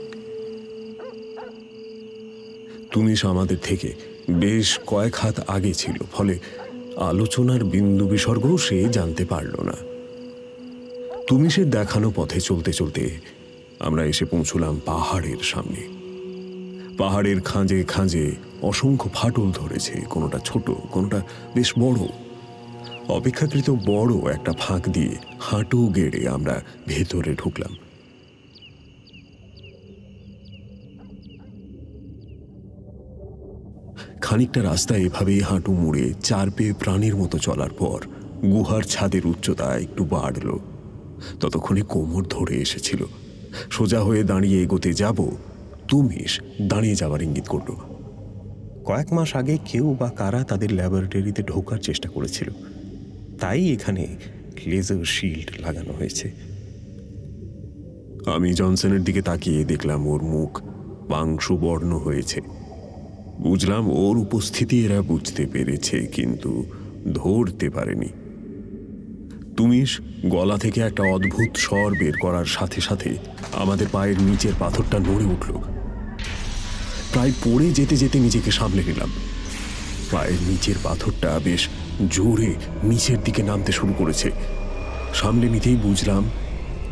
তুমি আমাদের থেকে বেশ কয়েক হাত আগে ছিল, ফলে আলোচনার বিন্দু বিসর্গ সে জানতে পারল না। তুমি সে দেখানো পথে চলতে চলতে আমরা এসে পৌঁছলাম পাহাড়ের সামনে। পাহাড়ের খাঁজে খাঁজে অসংখ্য ফাটল ধরেছে, কোনোটা ছোট, কোনোটা বেশ বড়। অপেক্ষাকৃত বড় একটা ফাঁক দিয়ে হাঁটু গেড়ে আমরা ভেতরে ঢুকলাম। খানিকটা রাস্তা এভাবেই হাঁটু মুড়ে চার পেয়ে প্রাণীর মতো চলার পর গুহার ছাদের উচ্চতা একটু বাড়ল। ততক্ষণে কোমর ধরে এসেছিল। সোজা হয়ে দাঁড়িয়ে এগোতে যাব তুমিস দাঁড়িয়ে যাবার ইঙ্গিত করল। কয়েক মাস আগে কেউ বা কারা তাদের ল্যাবরেটরিতে ঢোকার চেষ্টা করেছিল। তাই এখানে লেজার শিল্ড লাগানো হয়েছে। আমি জনসনের দিকে তাকিয়ে দেখলাম ওর মুখ পাংশুবর্ণ হয়েছে। বুঝলাম ওর উপস্থিতি এরা বুঝতে পেরেছে, কিন্তু ধরতে পারেনি। তুমিস গলা থেকে একটা অদ্ভুত স্বর বের করার সাথে সাথে আমাদের পায়ের নিচের পাথরটা নড়ে উঠল। প্রায় পড়ে যেতে যেতে নিজেকে সামলে নিলাম। পায়ের নিচের পাথরটা বেশ জোরে নিচের দিকে নামতে শুরু করেছে। সামলে নিতেই বুঝলাম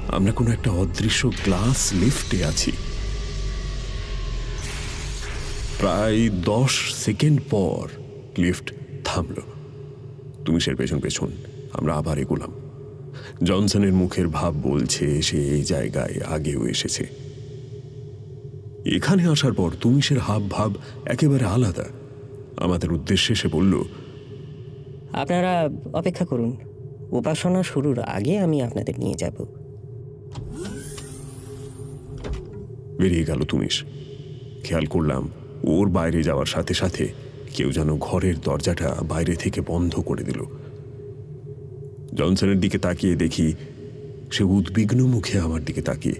আমরা কোনো একটা অদৃশ্য গ্লাস লিফটে আছি। প্রায় দশ সেকেন্ড পর লিফট থামল। তুমি সের পেছন পেছন আমরা আবার এগোলাম। জনসনের মুখের ভাব বলছে সে এই জায়গায় আগেও এসেছে। এখানে আসার পর তুমিশের হাব ভাব একেবারে আলাদা। আমাদের উদ্দেশ্যে সে বলল আপনারা অপেক্ষা করুন। উপাসনা শুরুর আগে আমি আপনাদের নিয়ে যাব। বেরিয়ে গেল তুমিস খেয়াল করলাম ওর বাইরে যাওয়ার সাথে সাথে কেউ যেন ঘরের দরজাটা বাইরে থেকে বন্ধ করে দিল। জনসনের দিকে তাকিয়ে দেখি সে উদ্বিগ্ন মুখে আমার দিকে তাকিয়ে।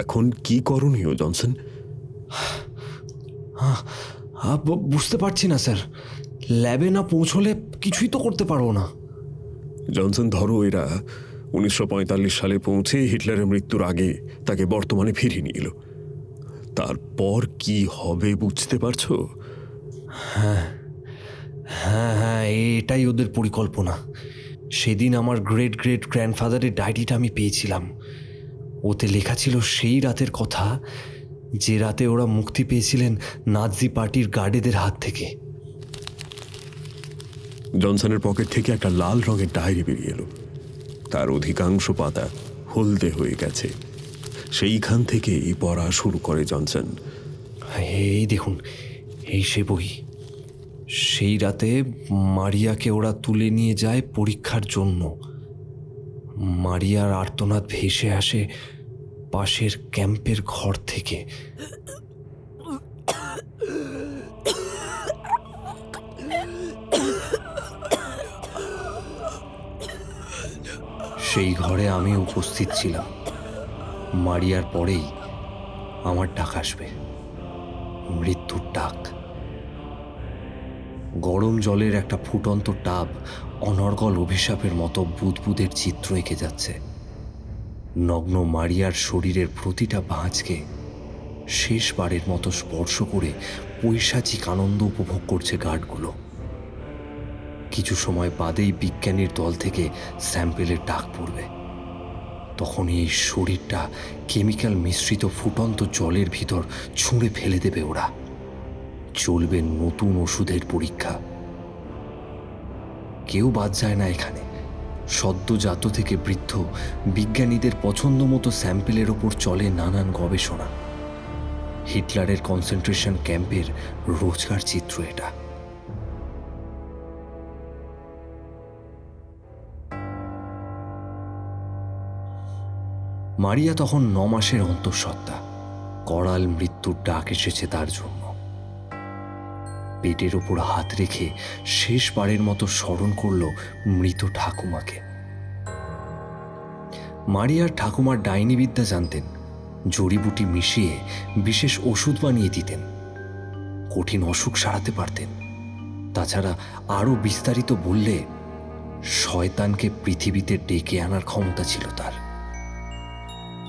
এখন কি করণীয় জনসন? বুঝতে পারছি না স্যার। ল্যাবে না পৌঁছলে কিছুই তো করতে পারব না। জনসন ধরো এরা উনিশশো পঁয়তাল্লিশ সালে পৌঁছে হিটলারের মৃত্যুর আগে তাকে বর্তমানে ফিরিয়ে নিয়ে এলো। তারপর কি হবে বুঝতে পারছ? হ্যাঁ হ্যাঁ হ্যাঁ এটাই ওদের পরিকল্পনা। সেদিন আমার গ্রেট গ্রেট গ্র্যান্ডফাদারের ডায়েরিটা আমি পেয়েছিলাম। ওতে লেখা ছিল সেই রাতের কথা যে রাতে ওরা মুক্তি পেয়েছিলেন নাৎজি পার্টির গার্ডেদের হাত থেকে। জনসনের পকেট থেকে একটা লাল রঙের ডায়েরি বেরিয়ে এলো। তার অধিকাংশ পাতা হলদে হয়ে গেছে। সেইখান থেকেই পড়া শুরু করে জনসন। এই দেখুন, এই সে বই। সেই রাতে মারিয়াকে ওরা তুলে নিয়ে যায় পরীক্ষার জন্য। মারিয়ার আর্তনাদ ভেসে আসে পাশের ক্যাম্পের ঘর থেকে। সেই ঘরে আমি উপস্থিত ছিলাম। মারিয়ার পরেই আমার ডাক আসবে। মৃত্যুর ডাক। গরম জলের একটা ফুটন্ত টাব অনর্গল অভিশাপের মতো বুদবুদের চিত্র এঁকে যাচ্ছে। নগ্ন মারিয়ার শরীরের প্রতিটা ভাঁজকে শেষবারের মতো স্পর্শ করে পৈশাচিক আনন্দ উপভোগ করছে গার্ডগুলো। কিছু সময় বাদেই বিজ্ঞানীর দল থেকে স্যাম্পেলের ডাক পড়বে। তখন এই শরীরটা কেমিক্যাল মিশ্রিত ফুটন্ত জলের ভিতর ছুঁড়ে ফেলে দেবে ওরা। চলবে নতুন ওষুধের পরীক্ষা। কেউ বাদ যায় না এখানে। সদ্যজাত থেকে বৃদ্ধ বিজ্ঞানীদের পছন্দ মতো স্যাম্পেলের ওপর চলে নানান গবেষণা। হিটলারের কনসেন্ট্রেশন ক্যাম্পের রোজকার চিত্র এটা। মারিয়া তখন ন মাসের অন্তঃসত্ত্বা করাল মৃত্যুর ডাক এসেছে তার জন্য। পেটের ওপর হাত রেখে শেষবারের মতো স্মরণ করল মৃত ঠাকুমাকে। মারিয়ার ঠাকুমার ডাইনি বিদ্যা জানতেন, জড়িবুটি মিশিয়ে বিশেষ ওষুধ বানিয়ে দিতেন, কঠিন অসুখ সারাতে পারতেন। তাছাড়া আরও বিস্তারিত বললে, শয়তানকে পৃথিবীতে ডেকে আনার ক্ষমতা ছিল তার।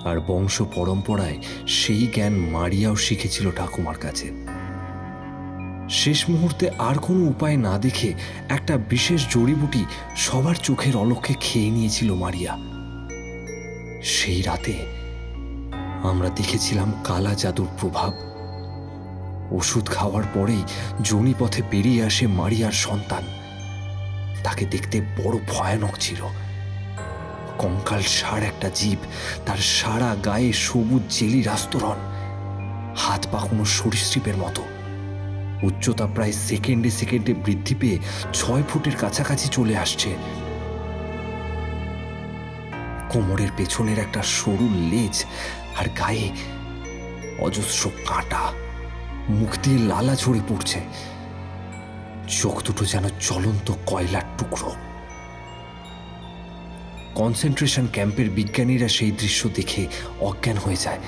আর বংশ পরম্পরায় সেই জ্ঞান মারিয়াও শিখেছিল ঠাকুমার কাছে। শেষ মুহূর্তে আর কোনো উপায় না দেখে একটা বিশেষ জড়িবুটি সবার চোখের অলক্ষে খেয়ে নিয়েছিল মারিয়া। সেই রাতে আমরা দেখেছিলাম কালা জাদুর প্রভাব। ওষুধ খাওয়ার পরেই জনিপথে বেরিয়ে আসে মারিয়ার সন্তান। তাকে দেখতে বড় ভয়ানক ছিল। কঙ্কাল সার একটা জীব। তার সারা গায়ে সবুজ জেলির আস্তরণ হাত পা কোনো সরীসৃপের মতো। উচ্চতা প্রায় সেকেন্ডে সেকেন্ডে বৃদ্ধি পেয়ে ছয় ফুটের কাছাকাছি চলে আসছে। কোমরের পেছনের একটা সরু লেজ আর গায়ে অজস্র কাঁটা। মুখ দিয়ে লালা ঝরে পড়ছে। চোখ দুটো যেন জ্বলন্ত কয়লার টুকরো। কনসেন্ট্রেশন ক্যাম্পের বিজ্ঞানীরা সেই দৃশ্য দেখে অজ্ঞান হয়ে যায়।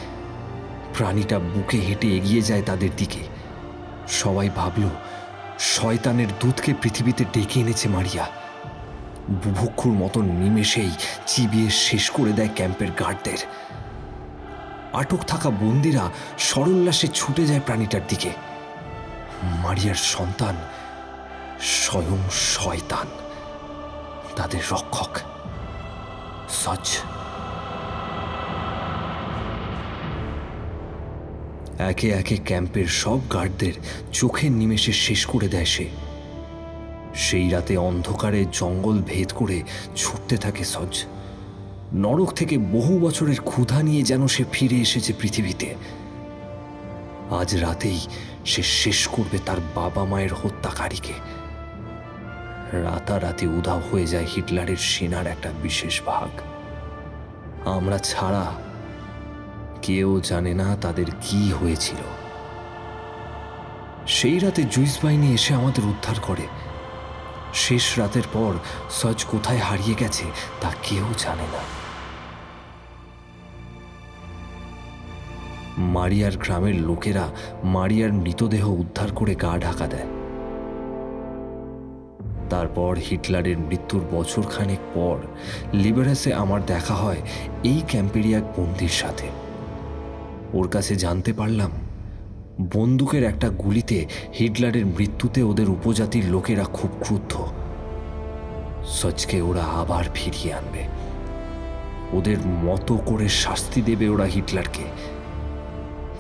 প্রাণীটা বুকে হেঁটে এগিয়ে যায় তাদের দিকে। সবাই ভাবল, শয়তানের দুধকে পৃথিবীতে ডেকে এনেছে মারিয়া। বুভক্ষুর মতন নিমেষেই চিবিয়ে শেষ করে দেয় ক্যাম্পের গার্ডদের। আটক থাকা বন্দিরা সরল্লাসে ছুটে যায় প্রাণীটার দিকে। মারিয়ার সন্তান স্বয়ং শয়তান, তাদের রক্ষক। সচ একে একে ক্যাম্পের সব গার্ডদের চোখের নিমেষে শেষ করে দেয় সে। সেই রাতে অন্ধকারে জঙ্গল ভেদ করে ছুটতে থাকে সজ। নরক থেকে বহু বছরের ক্ষুধা নিয়ে যেন সে ফিরে এসেছে পৃথিবীতে। আজ রাতেই সে শেষ করবে তার বাবা মায়ের হত্যাকারীকে। রাতারাতি উধাও হয়ে যায় হিটলারের সেনার একটা বিশেষ ভাগ। আমরা ছাড়া কেউ জানে না তাদের কি হয়েছিল। সেই রাতে জুইস বাহিনী এসে আমাদের উদ্ধার করে। শেষ রাতের পর সজ কোথায় হারিয়ে গেছে তা কেউ জানে না। মারিয়ার গ্রামের লোকেরা মারিয়ার মৃতদেহ উদ্ধার করে গা ঢাকা দেয়। তারপর হিটলারের মৃত্যুর বছর খানেক পর লিবারাসে আমার দেখা হয় এই ক্যাম্পেরই এক বন্দির সাথে। ওর কাছে জানতে পারলাম, বন্দুকের একটা গুলিতে হিটলারের মৃত্যুতে ওদের উপজাতির লোকেরা খুব ক্রুদ্ধ। সচকে ওরা আবার ফিরিয়ে আনবে। ওদের মতো করে শাস্তি দেবে ওরা হিটলারকে।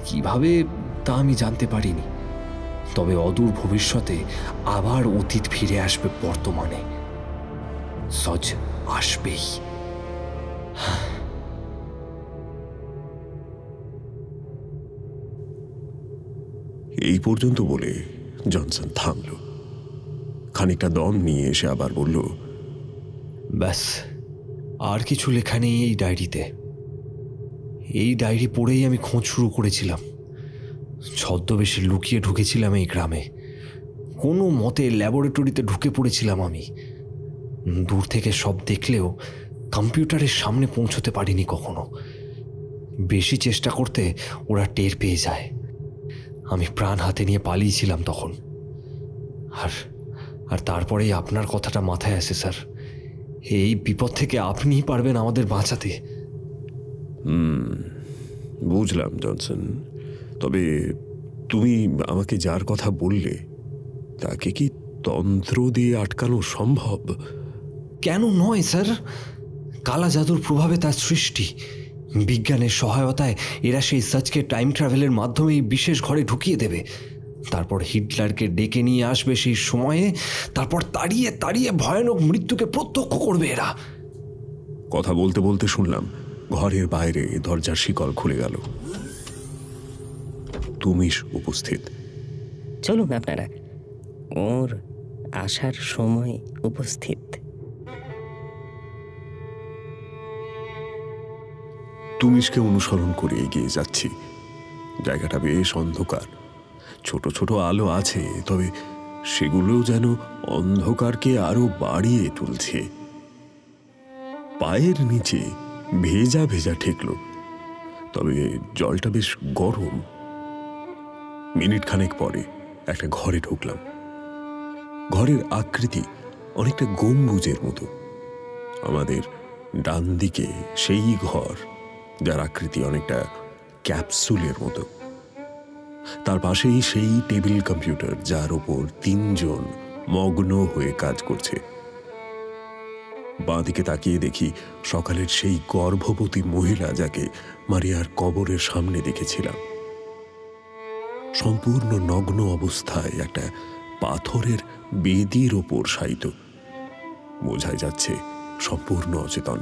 কীভাবে তা আমি জানতে পারিনি। তবে অদূর ভবিষ্যতে আবার অতীত ফিরে আসবে বর্তমানে। সজ আসবেই। এই পর্যন্ত বলে জনসন থামল। খানিকটা দম নিয়ে এসে আবার বলল ব্যাস আর কিছু লেখা নেই এই ডায়েরিতে। এই ডায়েরি পড়েই আমি খোঁজ শুরু করেছিলাম। ছদ্মবেশে লুকিয়ে ঢুকেছিলাম এই গ্রামে। কোনো মতে ল্যাবরেটরিতে ঢুকে পড়েছিলাম আমি। দূর থেকে সব দেখলেও কম্পিউটারের সামনে পৌঁছতে পারিনি কখনো। বেশি চেষ্টা করতে ওরা টের পেয়ে যায়। আমি প্রাণ হাতে নিয়ে পালিয়েছিলাম তখন। আর আর তারপরেই আপনার কথাটা মাথায় আসে, স্যার। এই বিপদ থেকে আপনিই পারবেন আমাদের বাঁচাতে। বুঝলাম, জনসন। তবে তুমি আমাকে যার কথা বললে তাকে কি তন্ত্র দিয়ে আটকানো সম্ভব? কেন নয় স্যার? কালা জাদুর প্রভাবে তার সৃষ্টি বিজ্ঞানের সহায়তায় এরা সেই সাচকে টাইম ট্রাভেলের মাধ্যমে এই বিশেষ ঘরে ঢুকিয়ে দেবে। তারপর হিটলারকে ডেকে নিয়ে আসবে সেই সময়ে তারপর তাড়িয়ে তাড়িয়ে ভয়ানক মৃত্যুকে প্রত্যক্ষ করবে এরা। কথা বলতে বলতে শুনলাম ঘরের বাইরে দরজার শিকল খুলে গেল। তুমিস উপস্থিত। চলুন আপনারা ওর আসার সময় উপস্থিত। তুমিসকে অনুসরণ করে এগিয়ে যাচ্ছি। জায়গাটা বেশ অন্ধকার। ছোট ছোট আলো আছে তবে সেগুলোও যেন অন্ধকারকে আরও বাড়িয়ে তুলছে। পায়ের নিচে ভেজা ভেজা ঠেকল তবে জলটা বেশ গরম। মিনিট খানেক পরে একটা ঘরে ঢুকলাম। ঘরের আকৃতি অনেকটা গম্বুজের মতো। আমাদের ডান দিকে সেই ঘর, যার আকৃতি অনেকটা ক্যাপসুলের মতো। তার পাশেই সেই টেবিল কম্পিউটার, যার ওপর তিনজন মগ্ন হয়ে কাজ করছে। বাঁদিকে তাকিয়ে দেখি সকালের সেই গর্ভবতী মহিলা, যাকে মারিয়ার কবরের সামনে দেখেছিলাম। সম্পূর্ণ নগ্ন অবস্থায় একটা পাথরের বেদির ওপর শায়িত। বোঝাই যাচ্ছে সম্পূর্ণ অচেতন।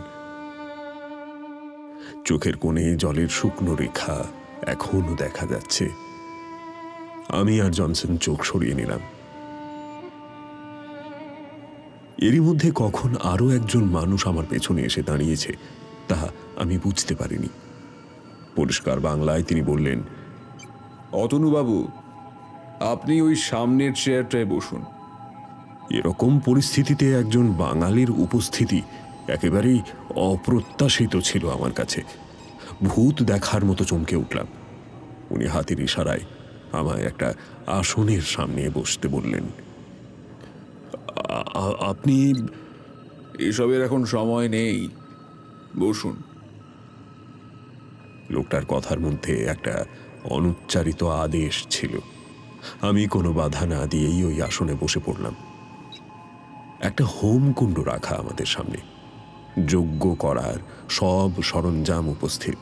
চোখের কোণে জলের শুকনো রেখা এখনও দেখা যাচ্ছে। আমি আর জনসন চোখ সরিয়ে নিলাম। এরই মধ্যে কখন আরও একজন মানুষ আমার পেছনে এসে দাঁড়িয়েছে, তা আমি বুঝতে পারিনি। পরিষ্কার বাংলায় তিনি বললেন অতনুবাবু আপনি ওই সামনের চেয়ারটায় বসুন। এরকম পরিস্থিতিতে একজন বাঙালির উপস্থিতি একেবারেই অপ্রত্যাশিত ছিল আমার কাছে। ভূত দেখার মতো চমকে উঠলাম। উনি হাতের ইশারায় আমায় একটা আসনের সামনে বসতে বললেন। "আ- আ- আপনি এসবের এখন সময় নেই। বসুন। লোকটার কথার মধ্যে একটা অনুচ্চারিত আদেশ ছিল। আমি কোনো বাধা না দিয়েই ওই আসনে বসে পড়লাম। একটা হোমকুণ্ড রাখা আমাদের সামনে। যজ্ঞ করার সব সরঞ্জাম উপস্থিত।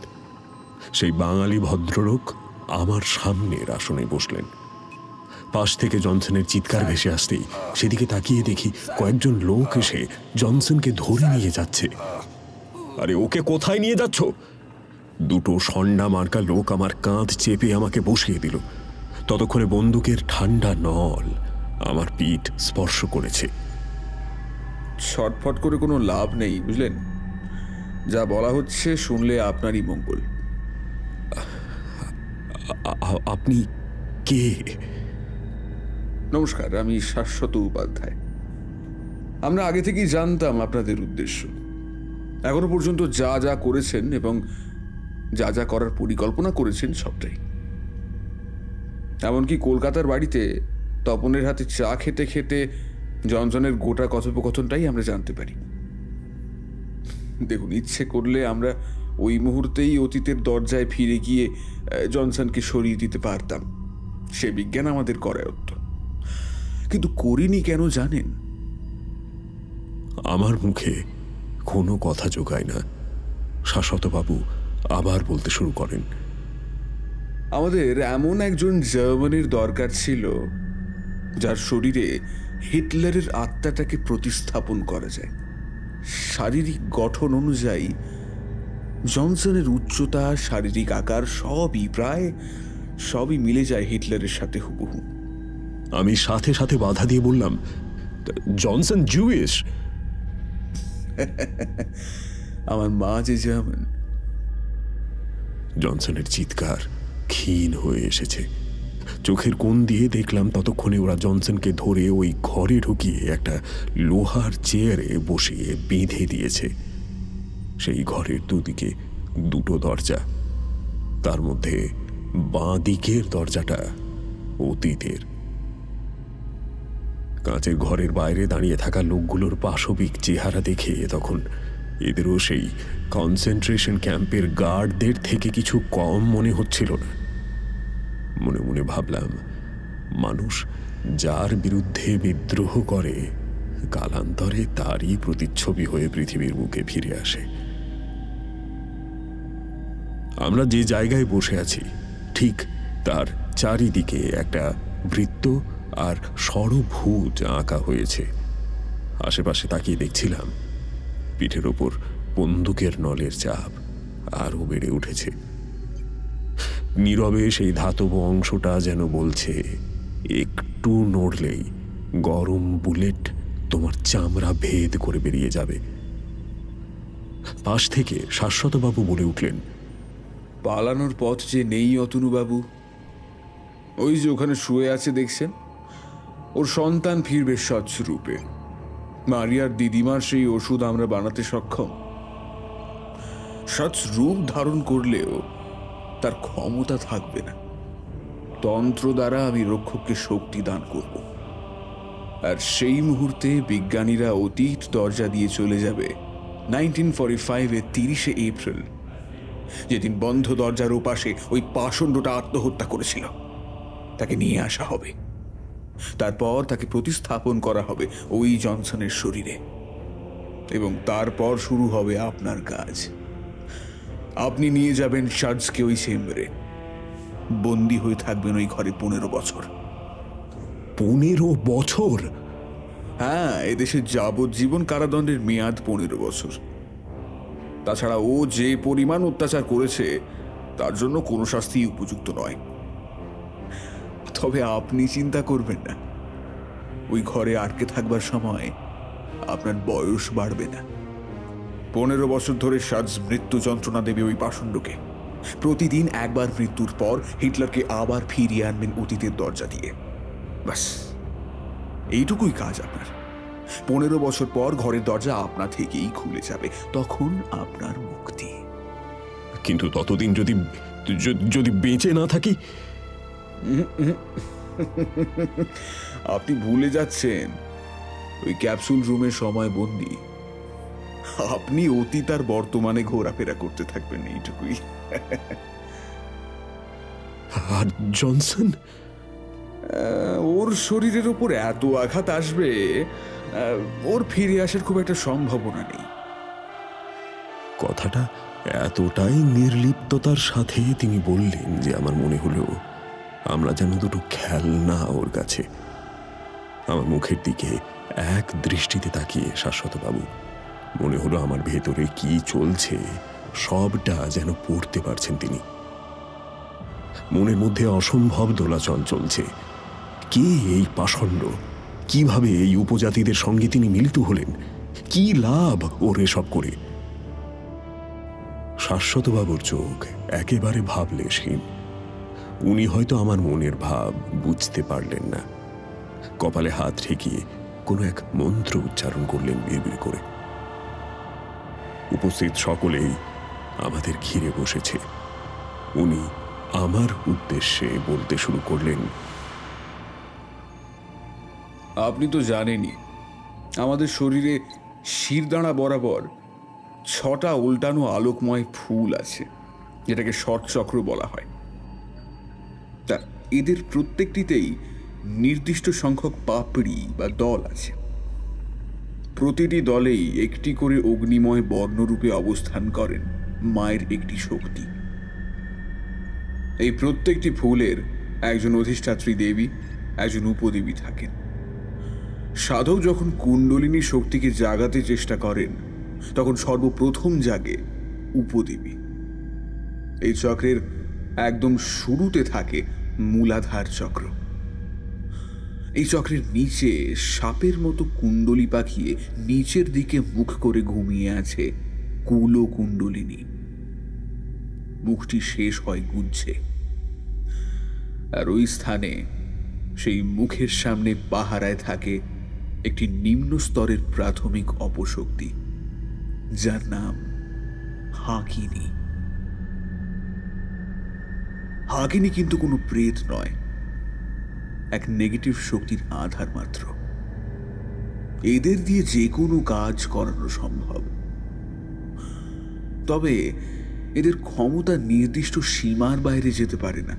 সেই বাঙালি ভদ্রলোক আমার সামনের আসনে বসলেন। পাশ থেকে জনসনের চিৎকার ভেসে আসতেই সেদিকে তাকিয়ে দেখি কয়েকজন লোক এসে জনসনকে ধরে নিয়ে যাচ্ছে। আরে ওকে কোথায় নিয়ে যাচ্ছ? দুটো সন্ডা মার্কা লোক আমার কাঁধ চেপে আমাকে বসিয়ে দিল। ততক্ষণে বন্দুকের ঠান্ডা নল আমার পিঠ স্পর্শ করেছে। ছটফট করে কোনো লাভ নেই বুঝলেন? যা বলা হচ্ছে শুনলে আপনারই মঙ্গল। আপনি কে? নমস্কার আমি শাশ্বত উপাধ্যায়। আমরা আগে থেকেই জানতাম আপনাদের উদ্দেশ্য। এখনও পর্যন্ত যা যা করেছেন এবং যা যা করার পরিকল্পনা করেছেন সবটাই। এমনকি কলকাতার বাড়িতে তপনের হাতে চা খেতে খেতে জনজনের গোটা কথোপকথনটাই আমরা জানতে পারি। দেখুন, ইচ্ছে করলে আমরা ওই মুহূর্তেই অতীতের দরজায় ফিরে গিয়ে জনসনকে সরিয়ে দিতে পারতাম। সে বিজ্ঞান আমাদের করায়ত্ত কিন্তু করিনি কেন জানেন? আমার মুখে কোনো কথা জোগায় না। শাশ্বতবাবু আবার বলতে শুরু করেন। আমাদের এমন একজন জার্মানির দরকার ছিল যার শরীরে হিটলারের আত্মাটাকে প্রতিস্থাপন করা যায়। শারীরিক গঠন অনুযায়ী জনসনের উচ্চতা শারীরিক আকার সবই প্রায় সবই মিলে যায় হিটলারের সাথে হুবহু। আমি সাথে সাথে বাধা দিয়ে বললাম জনসন জুইশ। আমার মা যে জার্মান জনসনের চিৎকার ক্ষীণ হয়ে এসেছে। চোখের কোণ দিয়ে দেখলাম ততক্ষণে ওরা জনসনকে ধরে ওই ঘরে ঢুকিয়ে একটা লোহার চেয়ারে বসিয়ে বেঁধে দিয়েছে। সেই ঘরের দুদিকে দুটো দরজা, তার মধ্যে বাঁ দিকের দরজাটা অতীতের। কাঁচের ঘরের বাইরে দাঁড়িয়ে থাকা লোকগুলোর পাশবিক চেহারা দেখে তখন এদেরও সেই কনসেন্ট্রেশন ক্যাম্পের গার্ডদের থেকে কিছু কম মনে হচ্ছিল না। মনে মনে ভাবলাম, মানুষ যার বিরুদ্ধে বিদ্রোহ করে, কালান্তরে তারই প্রতিচ্ছবি হয়ে পৃথিবীর বুকে ফিরে আসে। আমরা যে জায়গায় বসে আছি, ঠিক তার চারিদিকে একটা বৃত্ত আর সরভুজ আঁকা হয়েছে। আশেপাশে তাকিয়ে দেখছিলাম পিঠের ওপর বন্দুকের নলের চাপ আরও বেড়ে উঠেছে। নীরবে সেই ধাতব অংশটা যেন বলছে, একটু নড়লেই গরম বুলেট তোমার চামড়া ভেদ করে বেরিয়ে যাবে। পাশ থেকে শাশ্বতবাবু বলে উঠলেন, পালানোর পথ যে নেই অতনুবাবু। ওই যে ওখানে শুয়ে আছে দেখছেন? ওর সন্তান ফিরবে স্বচ্ছ রূপে মারিয়ার দিদিমার সেই ওষুধ আমরা বানাতে সক্ষম। স্বচ্ছ রূপ ধারণ করলেও তার ক্ষমতা থাকবে না। তন্ত্র দ্বারা আমি রক্ষককে শক্তি দান করব। আর সেই মুহূর্তে বিজ্ঞানীরা অতীত দরজা দিয়ে চলে যাবে নাইনটিন ফর্টি ফাইভের তিরিশে এপ্রিল, যেদিন বন্ধ দরজার ওপাশে ওই পাষণ্ডটা আত্মহত্যা করেছিল। তাকে নিয়ে আসা হবে। তারপর তাকে প্রতিস্থাপন করা হবে ওই জনসনের শরীরে। এবং তারপর শুরু হবে আপনার কাজ। আপনি নিয়ে যাবেন শার্জকে ওই চেম্বারে। বন্দি হয়ে থাকবেন ওই ঘরে পনেরো বছর। পনেরো বছর? হ্যাঁ এদেশে যাবজ্জীবন কারাদণ্ডের মেয়াদ পনেরো বছর। তাছাড়া ও যে পরিমাণ অত্যাচার করেছে তার জন্য কোনো শাস্তি উপযুক্ত নয়। তবে আপনি চিন্তা করবেন না। ওই ঘরে আটকে থাকবার সময় আপনার বয়স বাড়বে না। পনেরো বছর ধরে সাজ মৃত্যু যন্ত্রণা দেবে ওই পাষণ্ডকে প্রতিদিন একবার মৃত্যুর পর হিটলারকে আবার ফিরিয়ে আনবেন অতীতের দরজা দিয়ে। ব্যাস, এইটুকুই কাজ আপনার। পনেরো বছর পর ঘরের দরজা আপনা থেকেই খুলে যাবে, তখন আপনার মুক্তি। কিন্তু ততদিন যদি যদি বেঁচে না থাকি আপনি ভুলে যাচ্ছেন। ওই ক্যাপসুল রুমের সময় বন্দি। আপনি অতীত আর বর্তমানে ঘোরাফেরা করতে থাকবেন এইটুকুই। আর জনসন? ওর শরীরের ওপর এত আঘাত আসবে ওর ফিরে আসার খুব একটা সম্ভাবনা নেই। কথাটা এতটাই নির্লিপ্ততার সাথে তিনি বললেন যে আমার মনে হলো আমরা যেন দুটো খেলনা ওর কাছে। আমার মুখের দিকে এক দৃষ্টিতে তাকিয়ে শাশ্বতবাবু, মনে হলো আমার ভেতরে কি চলছে, সবটা যেন পড়তে পারছেন তিনি। মনের মধ্যে অসম্ভব দোলাচল চলছে। কে এই পাষণ্ড? কীভাবে এই উপজাতিদের সঙ্গে তিনি মিলিত হলেন? কি লাভ ওর এসব করে? শাশ্বতবাবুর চোখ একেবারে ভাবলে ভাবলেশহীন। উনি হয়তো আমার মনের ভাব বুঝতে পারলেন না। কপালে হাত ঠেকিয়ে কোনো এক মন্ত্র উচ্চারণ করলেন বিড়বিড় করে। উপস্থিত সকলেই আমাদের ঘিরে বসেছে। উনি আমার উদ্দেশ্যে বলতে শুরু করলেন, আপনি তো জানেনই, আমাদের শরীরে শিরদাঁড়া বরাবর ছটা উল্টানো আলোকময় ফুল আছে, যেটাকে চক্র বলা হয়। এদের প্রত্যেকটিতেই নির্দিষ্ট সংখ্যক পাপড়ি বা দল আছে। প্রতিটি দলেই একটি করে অগ্নিময় বর্ণরূপে অবস্থান করেন মায়ের একটি শক্তি। এই প্রত্যেকটি ফুলের একজন অধিষ্ঠাত্রী দেবী, একজন উপদেবী থাকেন। সাধক যখন কুণ্ডলিনী শক্তিকে জাগাতে চেষ্টা করেন, তখন সর্বপ্রথম জাগে উপদেবী। এই চক্রের একদম শুরুতে থাকে মূলাধার চক্র। এই চক্রের নিচে সাপের মতো কুণ্ডলি পাকিয়ে নিচের দিকে মুখ করে ঘুমিয়ে আছে কুলো কুণ্ডলিনী। মুখটি শেষ হয় গুজ্জে আর ওই স্থানে সেই মুখের সামনে পাহারায় থাকে একটি নিম্ন স্তরের প্রাথমিক অপশক্তি, যার নাম হাকিনী। হাকিনী কিন্তু কোনো প্রেত নয়, এক নেগেটিভ শক্তির আধার মাত্র। এদের দিয়ে যে কোনো কাজ করানো সম্ভব। তবে এদের ক্ষমতা নির্দিষ্ট সীমার বাইরে যেতে পারে না।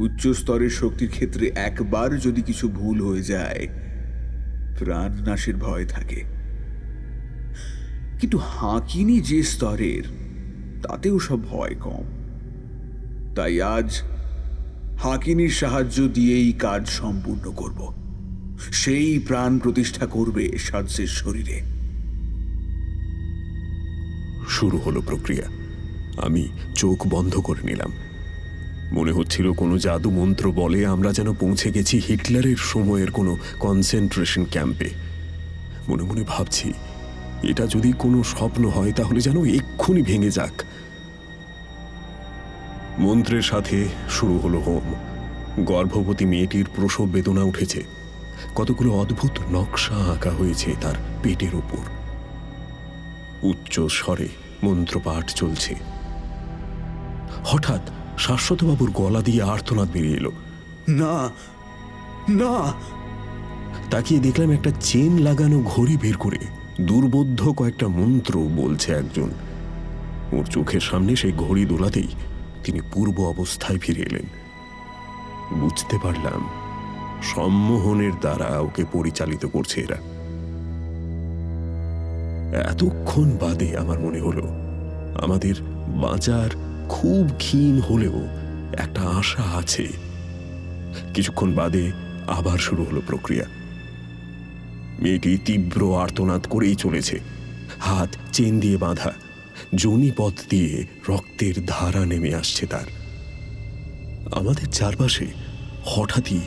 উচ্চ স্তরের শক্তির ক্ষেত্রে একবার যদি কিছু ভুল হয়ে যায়, প্রাণ নাশের ভয় থাকে। কিন্তু হাঁকিনি যে স্তরের, তাতেও সব ভয় কম। তাই আজ হাকিনির সাহায্য দিয়েই কাজ সম্পূর্ণ করব। সেই প্রাণ প্রতিষ্ঠা করবে সাজ্যের শরীরে। শুরু হলো প্রক্রিয়া। আমি চোখ বন্ধ করে নিলাম। মনে হচ্ছিল কোনো জাদু মন্ত্র বলে আমরা যেন পৌঁছে গেছি হিটলারের সময়ের কোনো কনসেন্ট্রেশন ক্যাম্পে মনে মনে ভাবছি, এটা যদি কোনো স্বপ্ন হয় তাহলে যেন এক্ষুনি ভেঙে যাক। মন্ত্রের সাথে শুরু হলো হোম। গর্ভবতী মেয়েটির প্রসব বেদনা উঠেছে। কতগুলো অদ্ভুত নকশা আঁকা হয়েছে তার পেটের ওপর। উচ্চ স্বরে মন্ত্রপাঠ চলছে। হঠাৎ শাশ্বতবাবুর গলা দিয়ে আর্তনাদ বেরিয়ে এলো। না না! তাকিয়ে দেখলাম একটা চেন লাগানো ঘড়ি বের করে। দুর্বোধ্য কয়েকটা মন্ত্র বলছে একজন। ওর চোখের সামনে সেই ঘড়ি দোলাতেই তিনি পূর্ব অবস্থায় ফিরে এলেন। বুঝতে পারলাম, সম্মোহনের দ্বারা ওকে পরিচালিত করছে এরা। এতক্ষণ বাদে আমার মনে হলো, আমাদের বাঁচার খুব ক্ষীণ হলেও একটা আশা আছে। কিছুক্ষণ বাদে আবার শুরু হলো প্রক্রিয়া। মেয়েটি তীব্র আর্তনাদ করেই চলেছে, হাত চেন দিয়ে বাঁধা। জনিপথ দিয়ে রক্তের ধারা নেমে আসছে তার। আমাদের চারপাশে হঠাৎই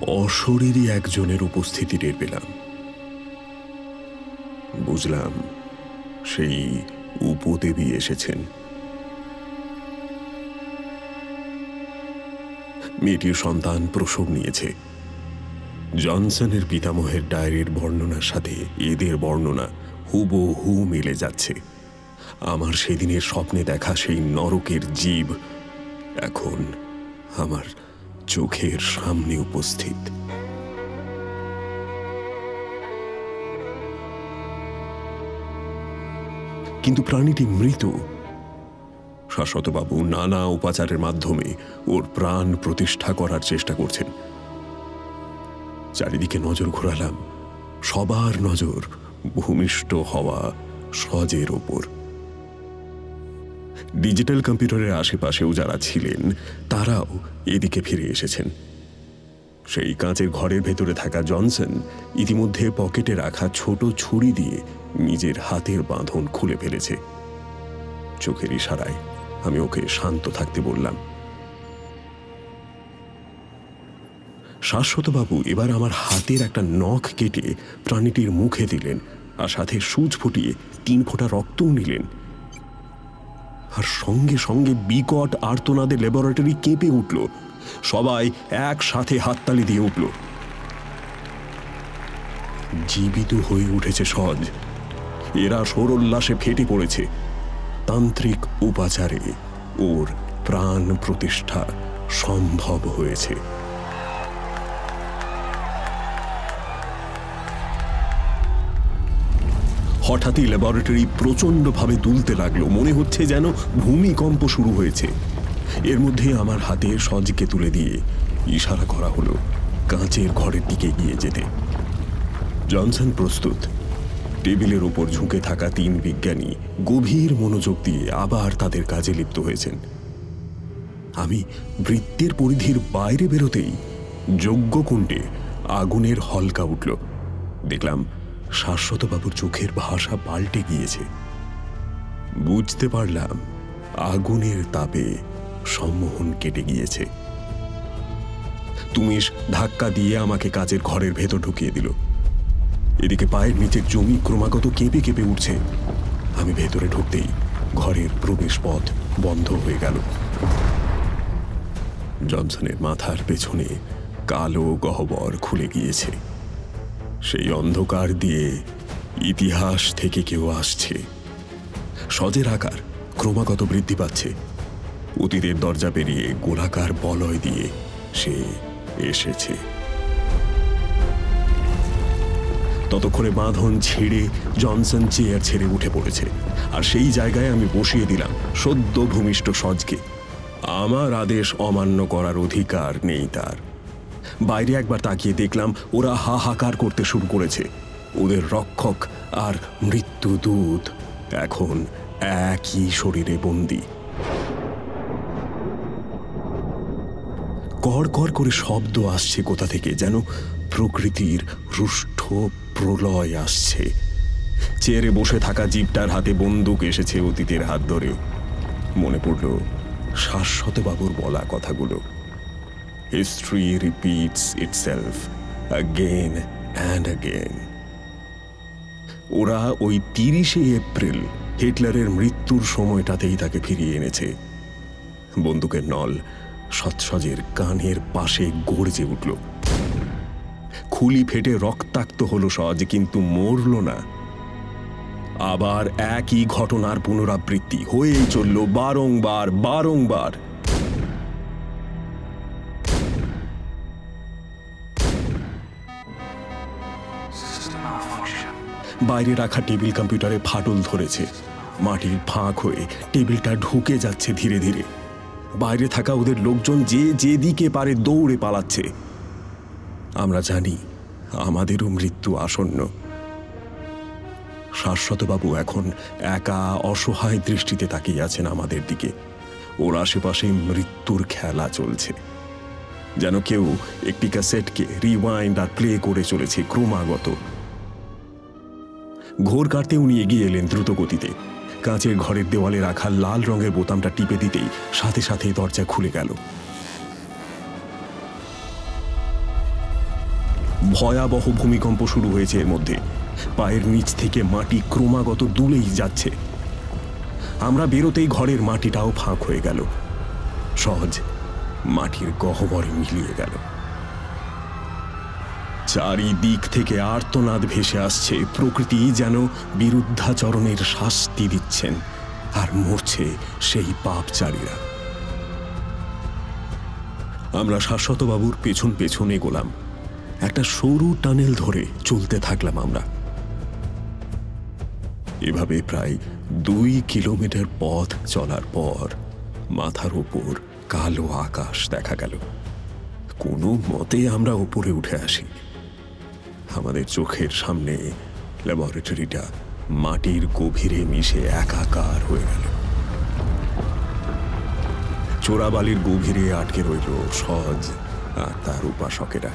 অশরীরী একজনের উপস্থিতি টের পেলাম। বুঝলাম সেই উপদেবী এসেছেন। মেয়েটির সন্তান প্রসব নিয়েছে। জনসনের পিতামহের ডায়েরির বর্ণনার সাথে এদের বর্ণনা হুবহু মিলে যাচ্ছে। আমার সেদিনের স্বপ্নে দেখা সেই নরকের জীব এখন আমার চোখের সামনে উপস্থিত। কিন্তু প্রাণীটি মৃত। শাশ্বতবাবু নানা উপাচারের মাধ্যমে ওর প্রাণ প্রতিষ্ঠা করার চেষ্টা করছেন। চারিদিকে নজর ঘোরালাম। সবার নজর ভূমিষ্ঠ হওয়া সজের ওপর। ডিজিটাল কম্পিউটারের আশেপাশেও যারা ছিলেন, তারাও এদিকে ফিরে এসেছেন। সেই কাঁচের ঘরের ভেতরে থাকা জনসন ইতিমধ্যে পকেটে রাখা ছোট ছুরি দিয়ে নিজের হাতের বাঁধন খুলে ফেলেছে। চোখের ইশারায় আমি ওকে শান্ত থাকতে বললাম, শাশ্বতবাবু, এবার আমার হাতের একটা নখ কেটে প্রাণীটির মুখে দিলেন আর সাথে সুচ ফুটিয়ে তিন ফোঁটা রক্তও নিলেন। আর সঙ্গে সঙ্গে বিকট আর্তনাদে ল্যাবরেটরি কেঁপে উঠল। সবাই একসাথে হাততালি দিয়ে উঠল। জীবিত হয়ে উঠেছে সজ। এরা সরোল্লাসে ফেটে পড়েছে। তান্ত্রিক উপাচারে ওর প্রাণ প্রতিষ্ঠা সম্ভব হয়েছে। হঠাৎই ল্যাবরেটরি প্রচণ্ডভাবে দুলতে লাগল। মনে হচ্ছে যেন ভূমিকম্প শুরু হয়েছে। এর মধ্যে আমার হাতে সজকে তুলে দিয়ে ইশারা করা হলো কাঁচের ঘরের দিকে গিয়ে যেতে। জনসন প্রস্তুত। টেবিলের ওপর ঝুঁকে থাকা তিন বিজ্ঞানী গভীর মনোযোগ দিয়ে আবার তাদের কাজে লিপ্ত হয়েছেন। আমি বৃত্তের পরিধির বাইরে বেরোতেই যজ্ঞকুণ্ডে আগুনের হলকা উঠল। দেখলাম শাশ্বতবাবুর চোখের ভাষা পাল্টে গিয়েছে। বুঝতে পারলাম, আগুনের তাপে সম্মোহন কেটে গিয়েছে। তুমিস ধাক্কা দিয়ে আমাকে কাজের ঘরের ভেতর ঢুকিয়ে দিল। এদিকে পায়ের নিচের জমি ক্রমাগত কেঁপে কেঁপে উঠছে। আমি ভেতরে ঢুকতেই ঘরের প্রবেশ পথ বন্ধ হয়ে গেল। জনসনের মাথার পেছনে কালো গহ্বর খুলে গিয়েছে। সেই অন্ধকার দিয়ে ইতিহাস থেকে কেউ আসছে। সজের আকার ক্রমাগত বৃদ্ধি পাচ্ছে। অতীতের দরজা পেরিয়ে গোলাকার বলয় দিয়ে সে এসেছে। ততক্ষণে বাঁধন ছেড়ে জনসন চেয়ার ছেড়ে উঠে পড়েছে। আর সেই জায়গায় আমি বসিয়ে দিলাম সদ্য ভূমিষ্ঠ সজকে। আমার আদেশ অমান্য করার অধিকার নেই তার। বাইরে একবার তাকিয়ে দেখলাম ওরা হাহাকার করতে শুরু করেছে। ওদের রক্ষক আর মৃত্যুদূত এখন একই শরীরে বন্দী। কড় কড় করে শব্দ আসছে কোথা থেকে যেন প্রকৃতির রুষ্ট প্রলয় আসছে। চেয়ারে বসে থাকা জীবটার হাতে বন্দুক এসেছে অতীতের হাত ধরে মনে পড়ল শাশ্বতবাবুর বলা কথাগুলো। History repeats itself again and again ওরা ওই তিরিশে এপ্রিল হিটলারের মৃত্যুর সময়টাতেই তাকে ফিরিয়ে এনেছে। বন্দুকের নল সৎসজের কানের পাশে গর্জে উঠল। খুলি ফেটে রক্তাক্ত হলো সজ, কিন্তু মরল না। আবার একই ঘটনার পুনরাবৃত্তি হয়েই চলল বারংবার বারংবার। বাইরে রাখা টেবিল কম্পিউটারে ফাটল ধরেছে। মাটির ফাঁক হয়ে টেবিলটা ঢুকে যাচ্ছে ধীরে ধীরে। বাইরে থাকা ওদের লোকজন যে যেদিকে পারে দৌড়ে পালাচ্ছে। আমরা জানি আমাদেরও মৃত্যু আসন্ন। শাশ্বতবাবু এখন একা অসহায় দৃষ্টিতে তাকিয়ে আছেন আমাদের দিকে। ওর আশেপাশে মৃত্যুর খেলা চলছে। যেন কেউ একটি ক্যাসেটকে রিওয়াইন্ড আর প্লে করে চলেছে ক্রমাগত। ঘোর কাটতে উনি এগিয়ে এলেন দ্রুত গতিতে কাঁচের ঘরের দেওয়ালে রাখা লাল রঙের বোতামটা টিপে দিতেই সাথে সাথে দরজা খুলে গেল। ভয়াবহ ভূমিকম্প শুরু হয়েছে এর মধ্যে। পায়ের নিচ থেকে মাটি ক্রমাগত দুলেই যাচ্ছে। আমরা বেরোতেই ঘরের মাটিটাও ফাঁক হয়ে গেল। সহজ, মাটির গহ্বরে মিলিয়ে গেল। চারিদিক থেকে আর্তনাদ ভেসে আসছে। প্রকৃতি যেন বিরুদ্ধাচরণের শাস্তি দিচ্ছেন, আর মরছে সেই পাপচারীরা। আমরা শাশ্বতবাবুর পেছন পেছন এগোলাম। একটা সরু টানেল ধরে চলতে থাকলাম আমরা। এভাবে প্রায় দুই কিলোমিটার পথ চলার পর মাথার ওপর কালো আকাশ দেখা গেল। কোনো মতে আমরা উপরে উঠে আসি। আমাদের চোখের সামনে ল্যাবরেটরিটা মাটির গভীরে মিশে একাকার হয়ে গেল। চোরাবালির গভীরে আটকে রইল সজ আর তার উপাসকেরা।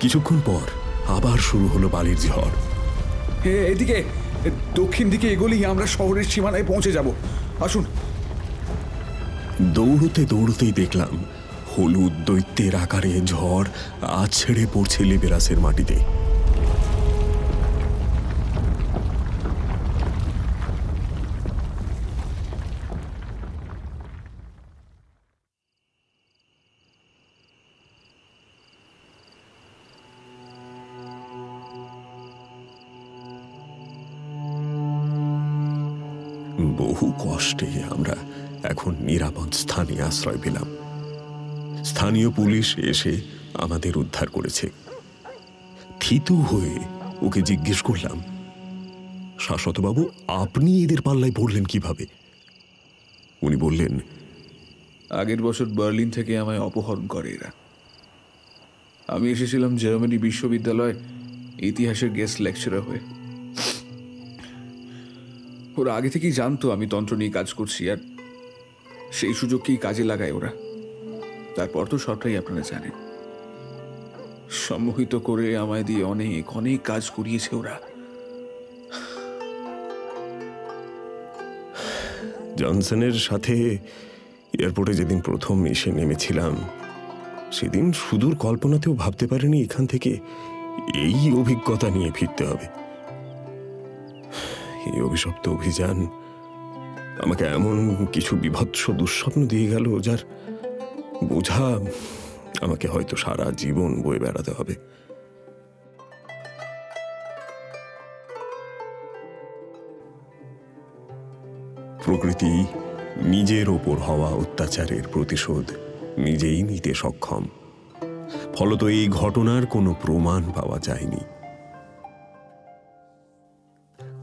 কিছুক্ষণ পর আবার শুরু হলো বালির ঝড়। হে এদিকে দক্ষিণ দিকে এগোলেই আমরা শহরের সীমানায় পৌঁছে যাব। আসুন। দৌড়তে দৌড়তেই দেখলাম হলুদ দৈত্যের আকারে ঝড় আছড়ে পড়ছে লেবেরাসের মাটিতে। বহু কষ্টে আমরা এখন নিরাপদ স্থানে আশ্রয় পেলাম। স্থানীয় পুলিশ এসে আমাদের উদ্ধার করেছে। থিতু হয়ে ওকে জিজ্ঞেস করলাম, শাশ্বতবাবু, আপনি এদের পাল্লায় পড়লেন কীভাবে? উনি বললেন, আগের বছর বার্লিন থেকে আমায় অপহরণ করে এরা। আমি এসেছিলাম জার্মানি বিশ্ববিদ্যালয় ইতিহাসের গেস্ট লেকচারার হয়ে। ওরা আগে থেকেই জানতো আমি তন্ত্র নিয়ে কাজ করছি, আর সেই সুযোগকেই কাজে লাগায় ওরা। তারপর তো সবটাই আপনারা জানেন। সম্মোহিত করে আমায় দিয়ে অনেক অনেক কাজ করিয়েছে ওরা। জনসনের সাথে এয়ারপোর্টে যেদিন প্রথম এসে নেমেছিলাম, সেদিন সুদূর কল্পনাতেও ভাবতে পারিনি এখান থেকে এই অভিজ্ঞতা নিয়ে ফিরতে হবে। এই অভিশপ্ত অভিযান আমাকে এমন কিছু বিভৎস দুঃস্বপ্ন দিয়ে গেল, যার বোঝা, আমাকে হয়তো সারা জীবন বয়ে বেড়াতে হবে। প্রকৃতি নিজের ওপর হওয়া অত্যাচারের প্রতিশোধ নিজেই নিতে সক্ষম। ফলত এই ঘটনার কোনো প্রমাণ পাওয়া যায়নি।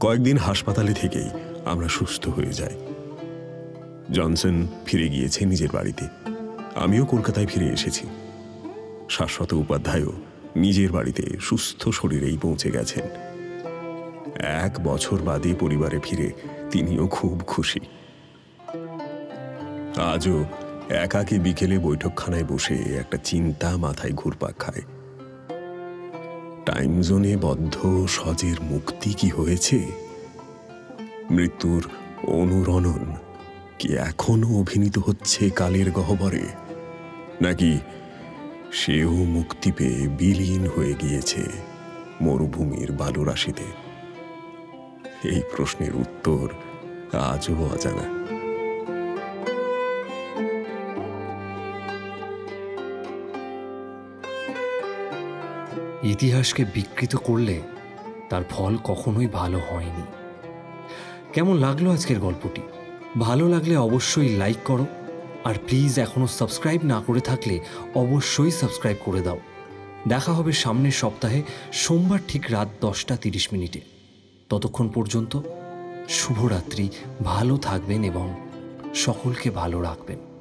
কয়েকদিন হাসপাতালে থেকেই আমরা সুস্থ হয়ে যাই। জনসন ফিরে গিয়েছে নিজের বাড়িতে। আমিও কলকাতায় ফিরে এসেছি। শাশ্বত উপাধ্যায়ও নিজের বাড়িতে সুস্থ শরীরেই পৌঁছে গেছেন। এক বছর বাদে পরিবারে ফিরে তিনিও খুব খুশি। আজও একাকে বিকেলে বৈঠকখানায় বসে একটা চিন্তা মাথায় ঘুরপাক খায়। টাইম জোনে বদ্ধ সজের মুক্তি কি হয়েছে? মৃত্যুর অনুরণন কি এখনও অভিনীত হচ্ছে কালের গহ্বরে? নাকি? সেও মুক্তি পেয়ে বিলীন হয়ে গিয়েছে মরুভূমির বালুরাশিতে। এই প্রশ্নের উত্তর আজও অজানা। ইতিহাসকে বিকৃত করলে তার ফল কখনোই ভালো হয়নি। কেমন লাগল আজকের গল্পটি? ভালো লাগলে অবশ্যই লাইক করো। আর প্লিজ এখনও সাবস্ক্রাইব না করে থাকলে অবশ্যই সাবস্ক্রাইব করে দাও। দেখা হবে সামনের সপ্তাহে, সোমবার ঠিক রাত দশটা তিরিশ মিনিটে। ততক্ষণ পর্যন্ত শুভরাত্রি, ভালো থাকবেন এবং সকলকে ভালো রাখবেন।